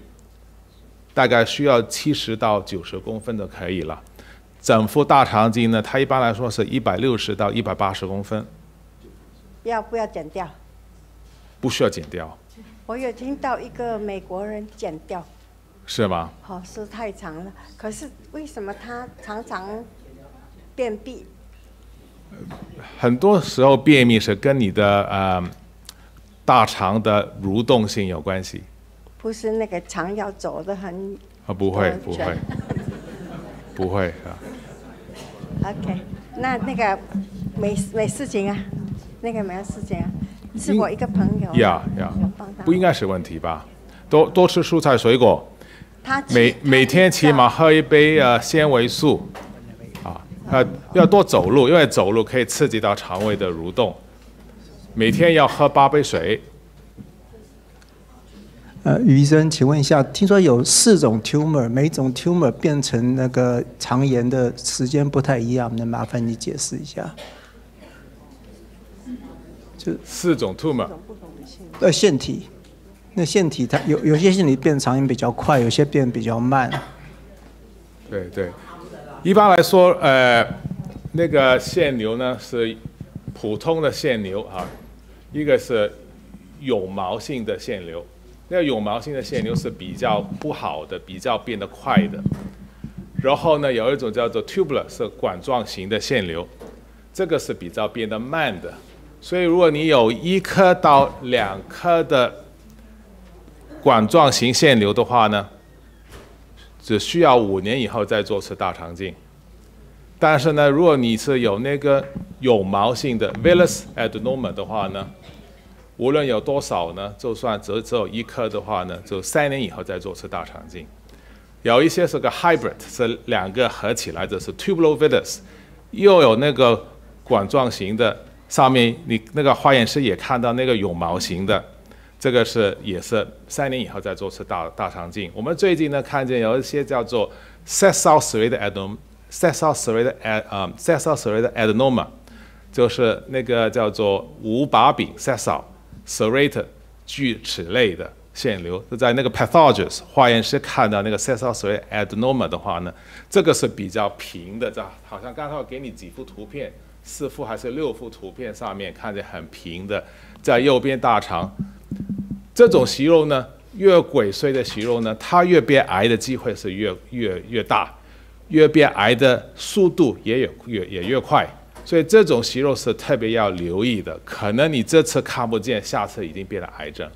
Speaker 1: 大概需要七十到九十公分就可以了。整副大肠镜呢，它一般来说是一百六十到一百八十公分，
Speaker 7: 要不要剪掉？
Speaker 1: 不需要剪掉，
Speaker 7: 我有听到一个美国人剪掉，
Speaker 1: 是吗？
Speaker 7: 好、是太长了。可是为什么他常常便秘？
Speaker 1: 很多时候便秘是跟你的呃大肠的蠕动性有关系。
Speaker 7: 不是那个肠要走的很
Speaker 1: 啊，不会不会不会啊。
Speaker 7: OK，那那个没没事情啊，那个没有事情啊，是我一个朋友
Speaker 1: 呀呀。不应该是问题吧？多多吃蔬菜水果，
Speaker 7: 他
Speaker 1: 每每天起码喝一杯呃纤维素，啊，呃要多走路，因为走路可以刺激到肠胃的蠕动。每天要喝八杯水，
Speaker 8: 呃，于医生，请问一下，听说有四种 tumor，每种 tumor 变成那个肠炎的时间不太一样，能麻烦你解释一下？
Speaker 1: 就四种 tumor，
Speaker 8: 呃，腺体，那腺体它有有些腺体变肠炎比较快，有些变比较慢。
Speaker 1: 对对，一般来说，呃，那个腺瘤呢是普通的腺瘤啊，一个是有毛性的腺瘤，那个有毛性的腺瘤是比较不好的，比较变得快的。然后呢，有一种叫做 tubular，是管状型的腺瘤，这个是比较变得慢的。所以，如果你有一颗到两颗的管状型腺瘤的话呢，只需要五年以后再做次大肠镜。但是呢，如果你是有那个有毛性的 villus adenoma 的话呢，无论有多少呢，就算只只有一颗的话呢，就三年以后再做次大肠镜。有一些是个 hybrid，是两个合起来的，是 tubular v i l l u s 又有那个管状型的，上面你那个化验师也看到那个有毛型的，这个是也是三年以后再做次大大肠镜。我们最近呢看见有一些叫做 sessile serrated adenoma。sessile serrated ad 啊、sessile serrated adenoma，就是那个叫做无把柄 sessile serrated 锯齿类的腺瘤，就在那个 pathologist 化验室看到那个 sessile serrated adenoma 的话呢，这个是比较平的，这好像刚才我给你几幅图片，四幅还是六幅图片上面看着很平的，在右边大肠，这种息肉呢，越鬼祟的息肉呢，它越变癌的机会是越越越大。越变癌的速度也有越也越快，所以这种息肉是特别要留意的。可能你这次看不见，下次已经变了癌症。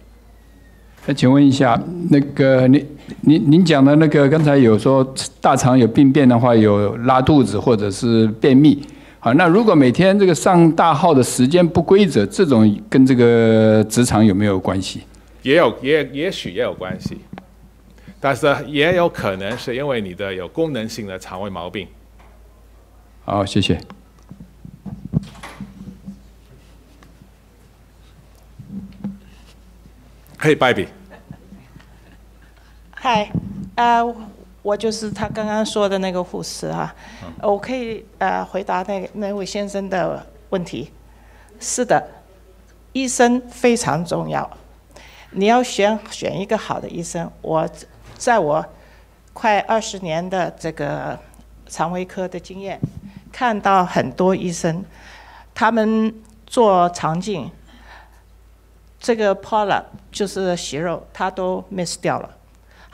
Speaker 9: 那请问一下，那个您您您讲的那个刚才有说大肠有病变的话，有拉肚子或者是便秘。好，那如果每天这个上大号的时间不规则，这种跟这个职场有没有关系？
Speaker 1: 也有也也许也有关系，但是也有可能是因为你的有功能性的肠胃毛病。
Speaker 9: 好，谢谢。
Speaker 1: 嘿、拜比，
Speaker 10: 嗨，呃，我就是他刚刚说的那个护士哈、呃我可以呃回答那个那位先生的问题。是的，医生非常重要，你要选选一个好的医生。我在我快二十年的这个肠胃科的经验，看到很多医生，他们做肠镜，这个 polyp 就是息肉，他都 miss 掉了。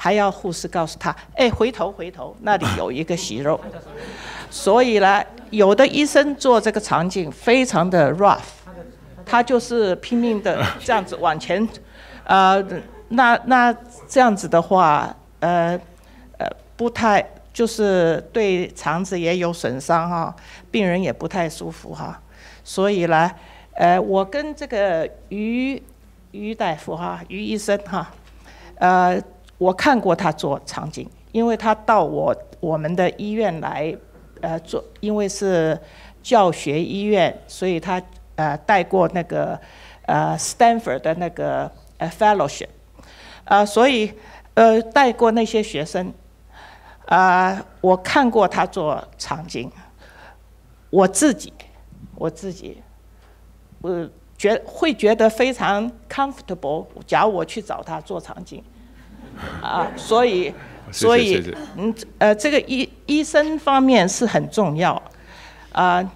Speaker 10: 还要护士告诉他，哎，回头回头，那里有一个息肉。[LAUGHS] 所以呢，有的医生做这个肠镜非常的 rough，他就是拼命的这样子往前，[LAUGHS] 呃，那那这样子的话，呃呃，不太就是对肠子也有损伤哈，病人也不太舒服哈。所以呢，呃，我跟这个于于大夫哈，于医生哈，呃。我看过他做肠镜，因为他到我我们的医院来，呃，做，因为是教学医院，所以他呃带过那个呃 Stanford 的那个呃 fellowship，呃，所以呃带过那些学生，啊，我看过他做肠镜，我自己我自己，我觉会觉得非常 comfortable。假如我去找他做肠镜，啊，所以所以嗯呃，这个医医生方面是很重要，啊、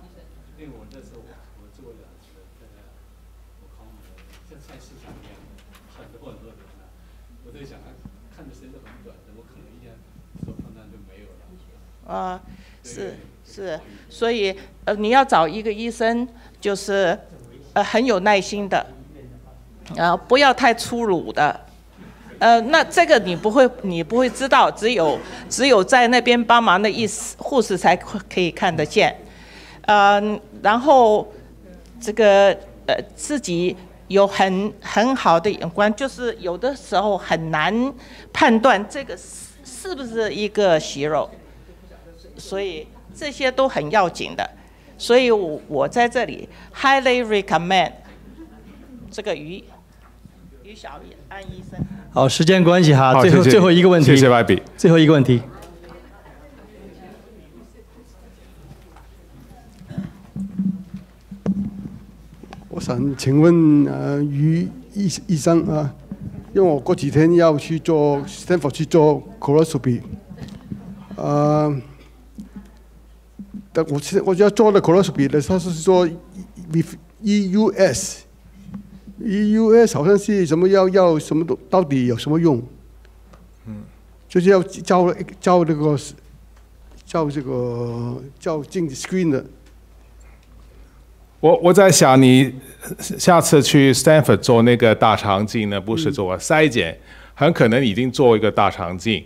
Speaker 2: 啊，
Speaker 10: 是是，所以呃，你要找一个医生，就是呃很有耐心的，呃，不要太粗鲁的。呃，那这个你不会，你不会知道，只有只有在那边帮忙的医师护士才可以看得见。嗯、然后这个呃自己有很很好的眼光，就是有的时候很难判断这个是是不是一个息肉。所以这些都很要紧的。所以我我在这里 highly recommend 这个鱼于小安医生。
Speaker 11: 好，时间关系哈，最后最后一个问题，
Speaker 1: 谢谢外比
Speaker 11: 最后一个问题，
Speaker 12: 我想请问呃于医医生啊，因为我过几天要去做 Stanford 去做 coloscopy，呃，但我现在我要做的 coloscopy 的，他是说 with EUS。EUS 好像是什么要要什么东，到底有什么用？
Speaker 1: 嗯，
Speaker 12: 就是要照照那个照这个照镜子 screen 的。
Speaker 1: 我我在想，你下次去 Stanford 做那个大肠镜呢，不是做筛检，很可能已经做一个大肠镜，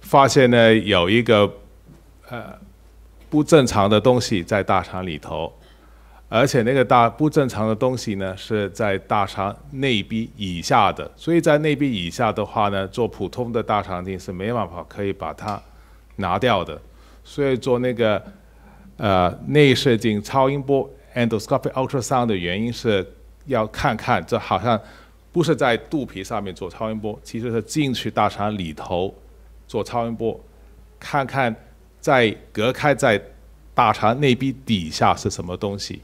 Speaker 1: 发现呢有一个呃不正常的东西在大肠里头，而且那个大不正常的东西呢是在大肠内壁以下的，所以在内壁以下的话呢，做普通的大肠镜是没办法可以把它拿掉的，所以做那个呃内视镜超音波 endoscopic ultrasound 的原因是要看看，这好像不是在肚皮上面做超音波，其实是进去大肠里头做超音波，看看在隔开在大肠内壁底下是什么东西。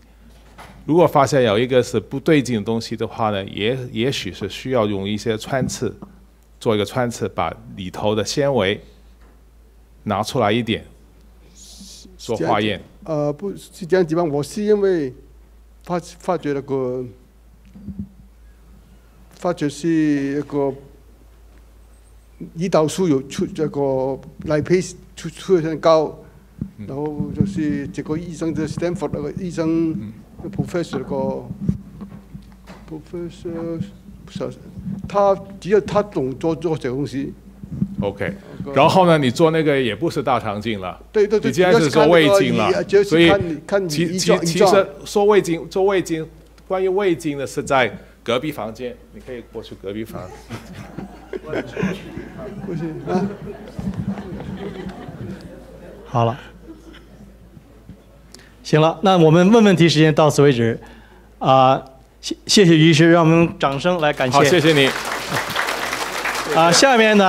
Speaker 1: 如果发现有一个是不对劲的东西的话呢，也也许是需要用一些穿刺，做一个穿刺，把里头的纤维拿出来一点，做化验。
Speaker 12: 呃，不是这样子吧？我是因为发发觉那个发觉是一个胰岛素有出这个 lipase 出出现高，然后就是这个医生就是 Stanford 那个医生、professor 那个 professor 不是，他只有他懂做做这个东西。
Speaker 1: OK，然后呢，你做那个也不是大肠镜了，
Speaker 12: 对对对
Speaker 1: 你既然是做胃镜了所以
Speaker 12: 看你看你
Speaker 1: 其
Speaker 12: 胰
Speaker 1: 其其实说胃镜做胃镜，关于胃镜的是在隔壁房间，你可以过去隔壁房。[LAUGHS]
Speaker 12: 不是啊，
Speaker 11: 好了，行了，那我们问问题时间到此为止，啊、谢谢谢于医师，让我们用掌声来感谢。
Speaker 1: 好，谢谢你。
Speaker 11: 啊、下面呢？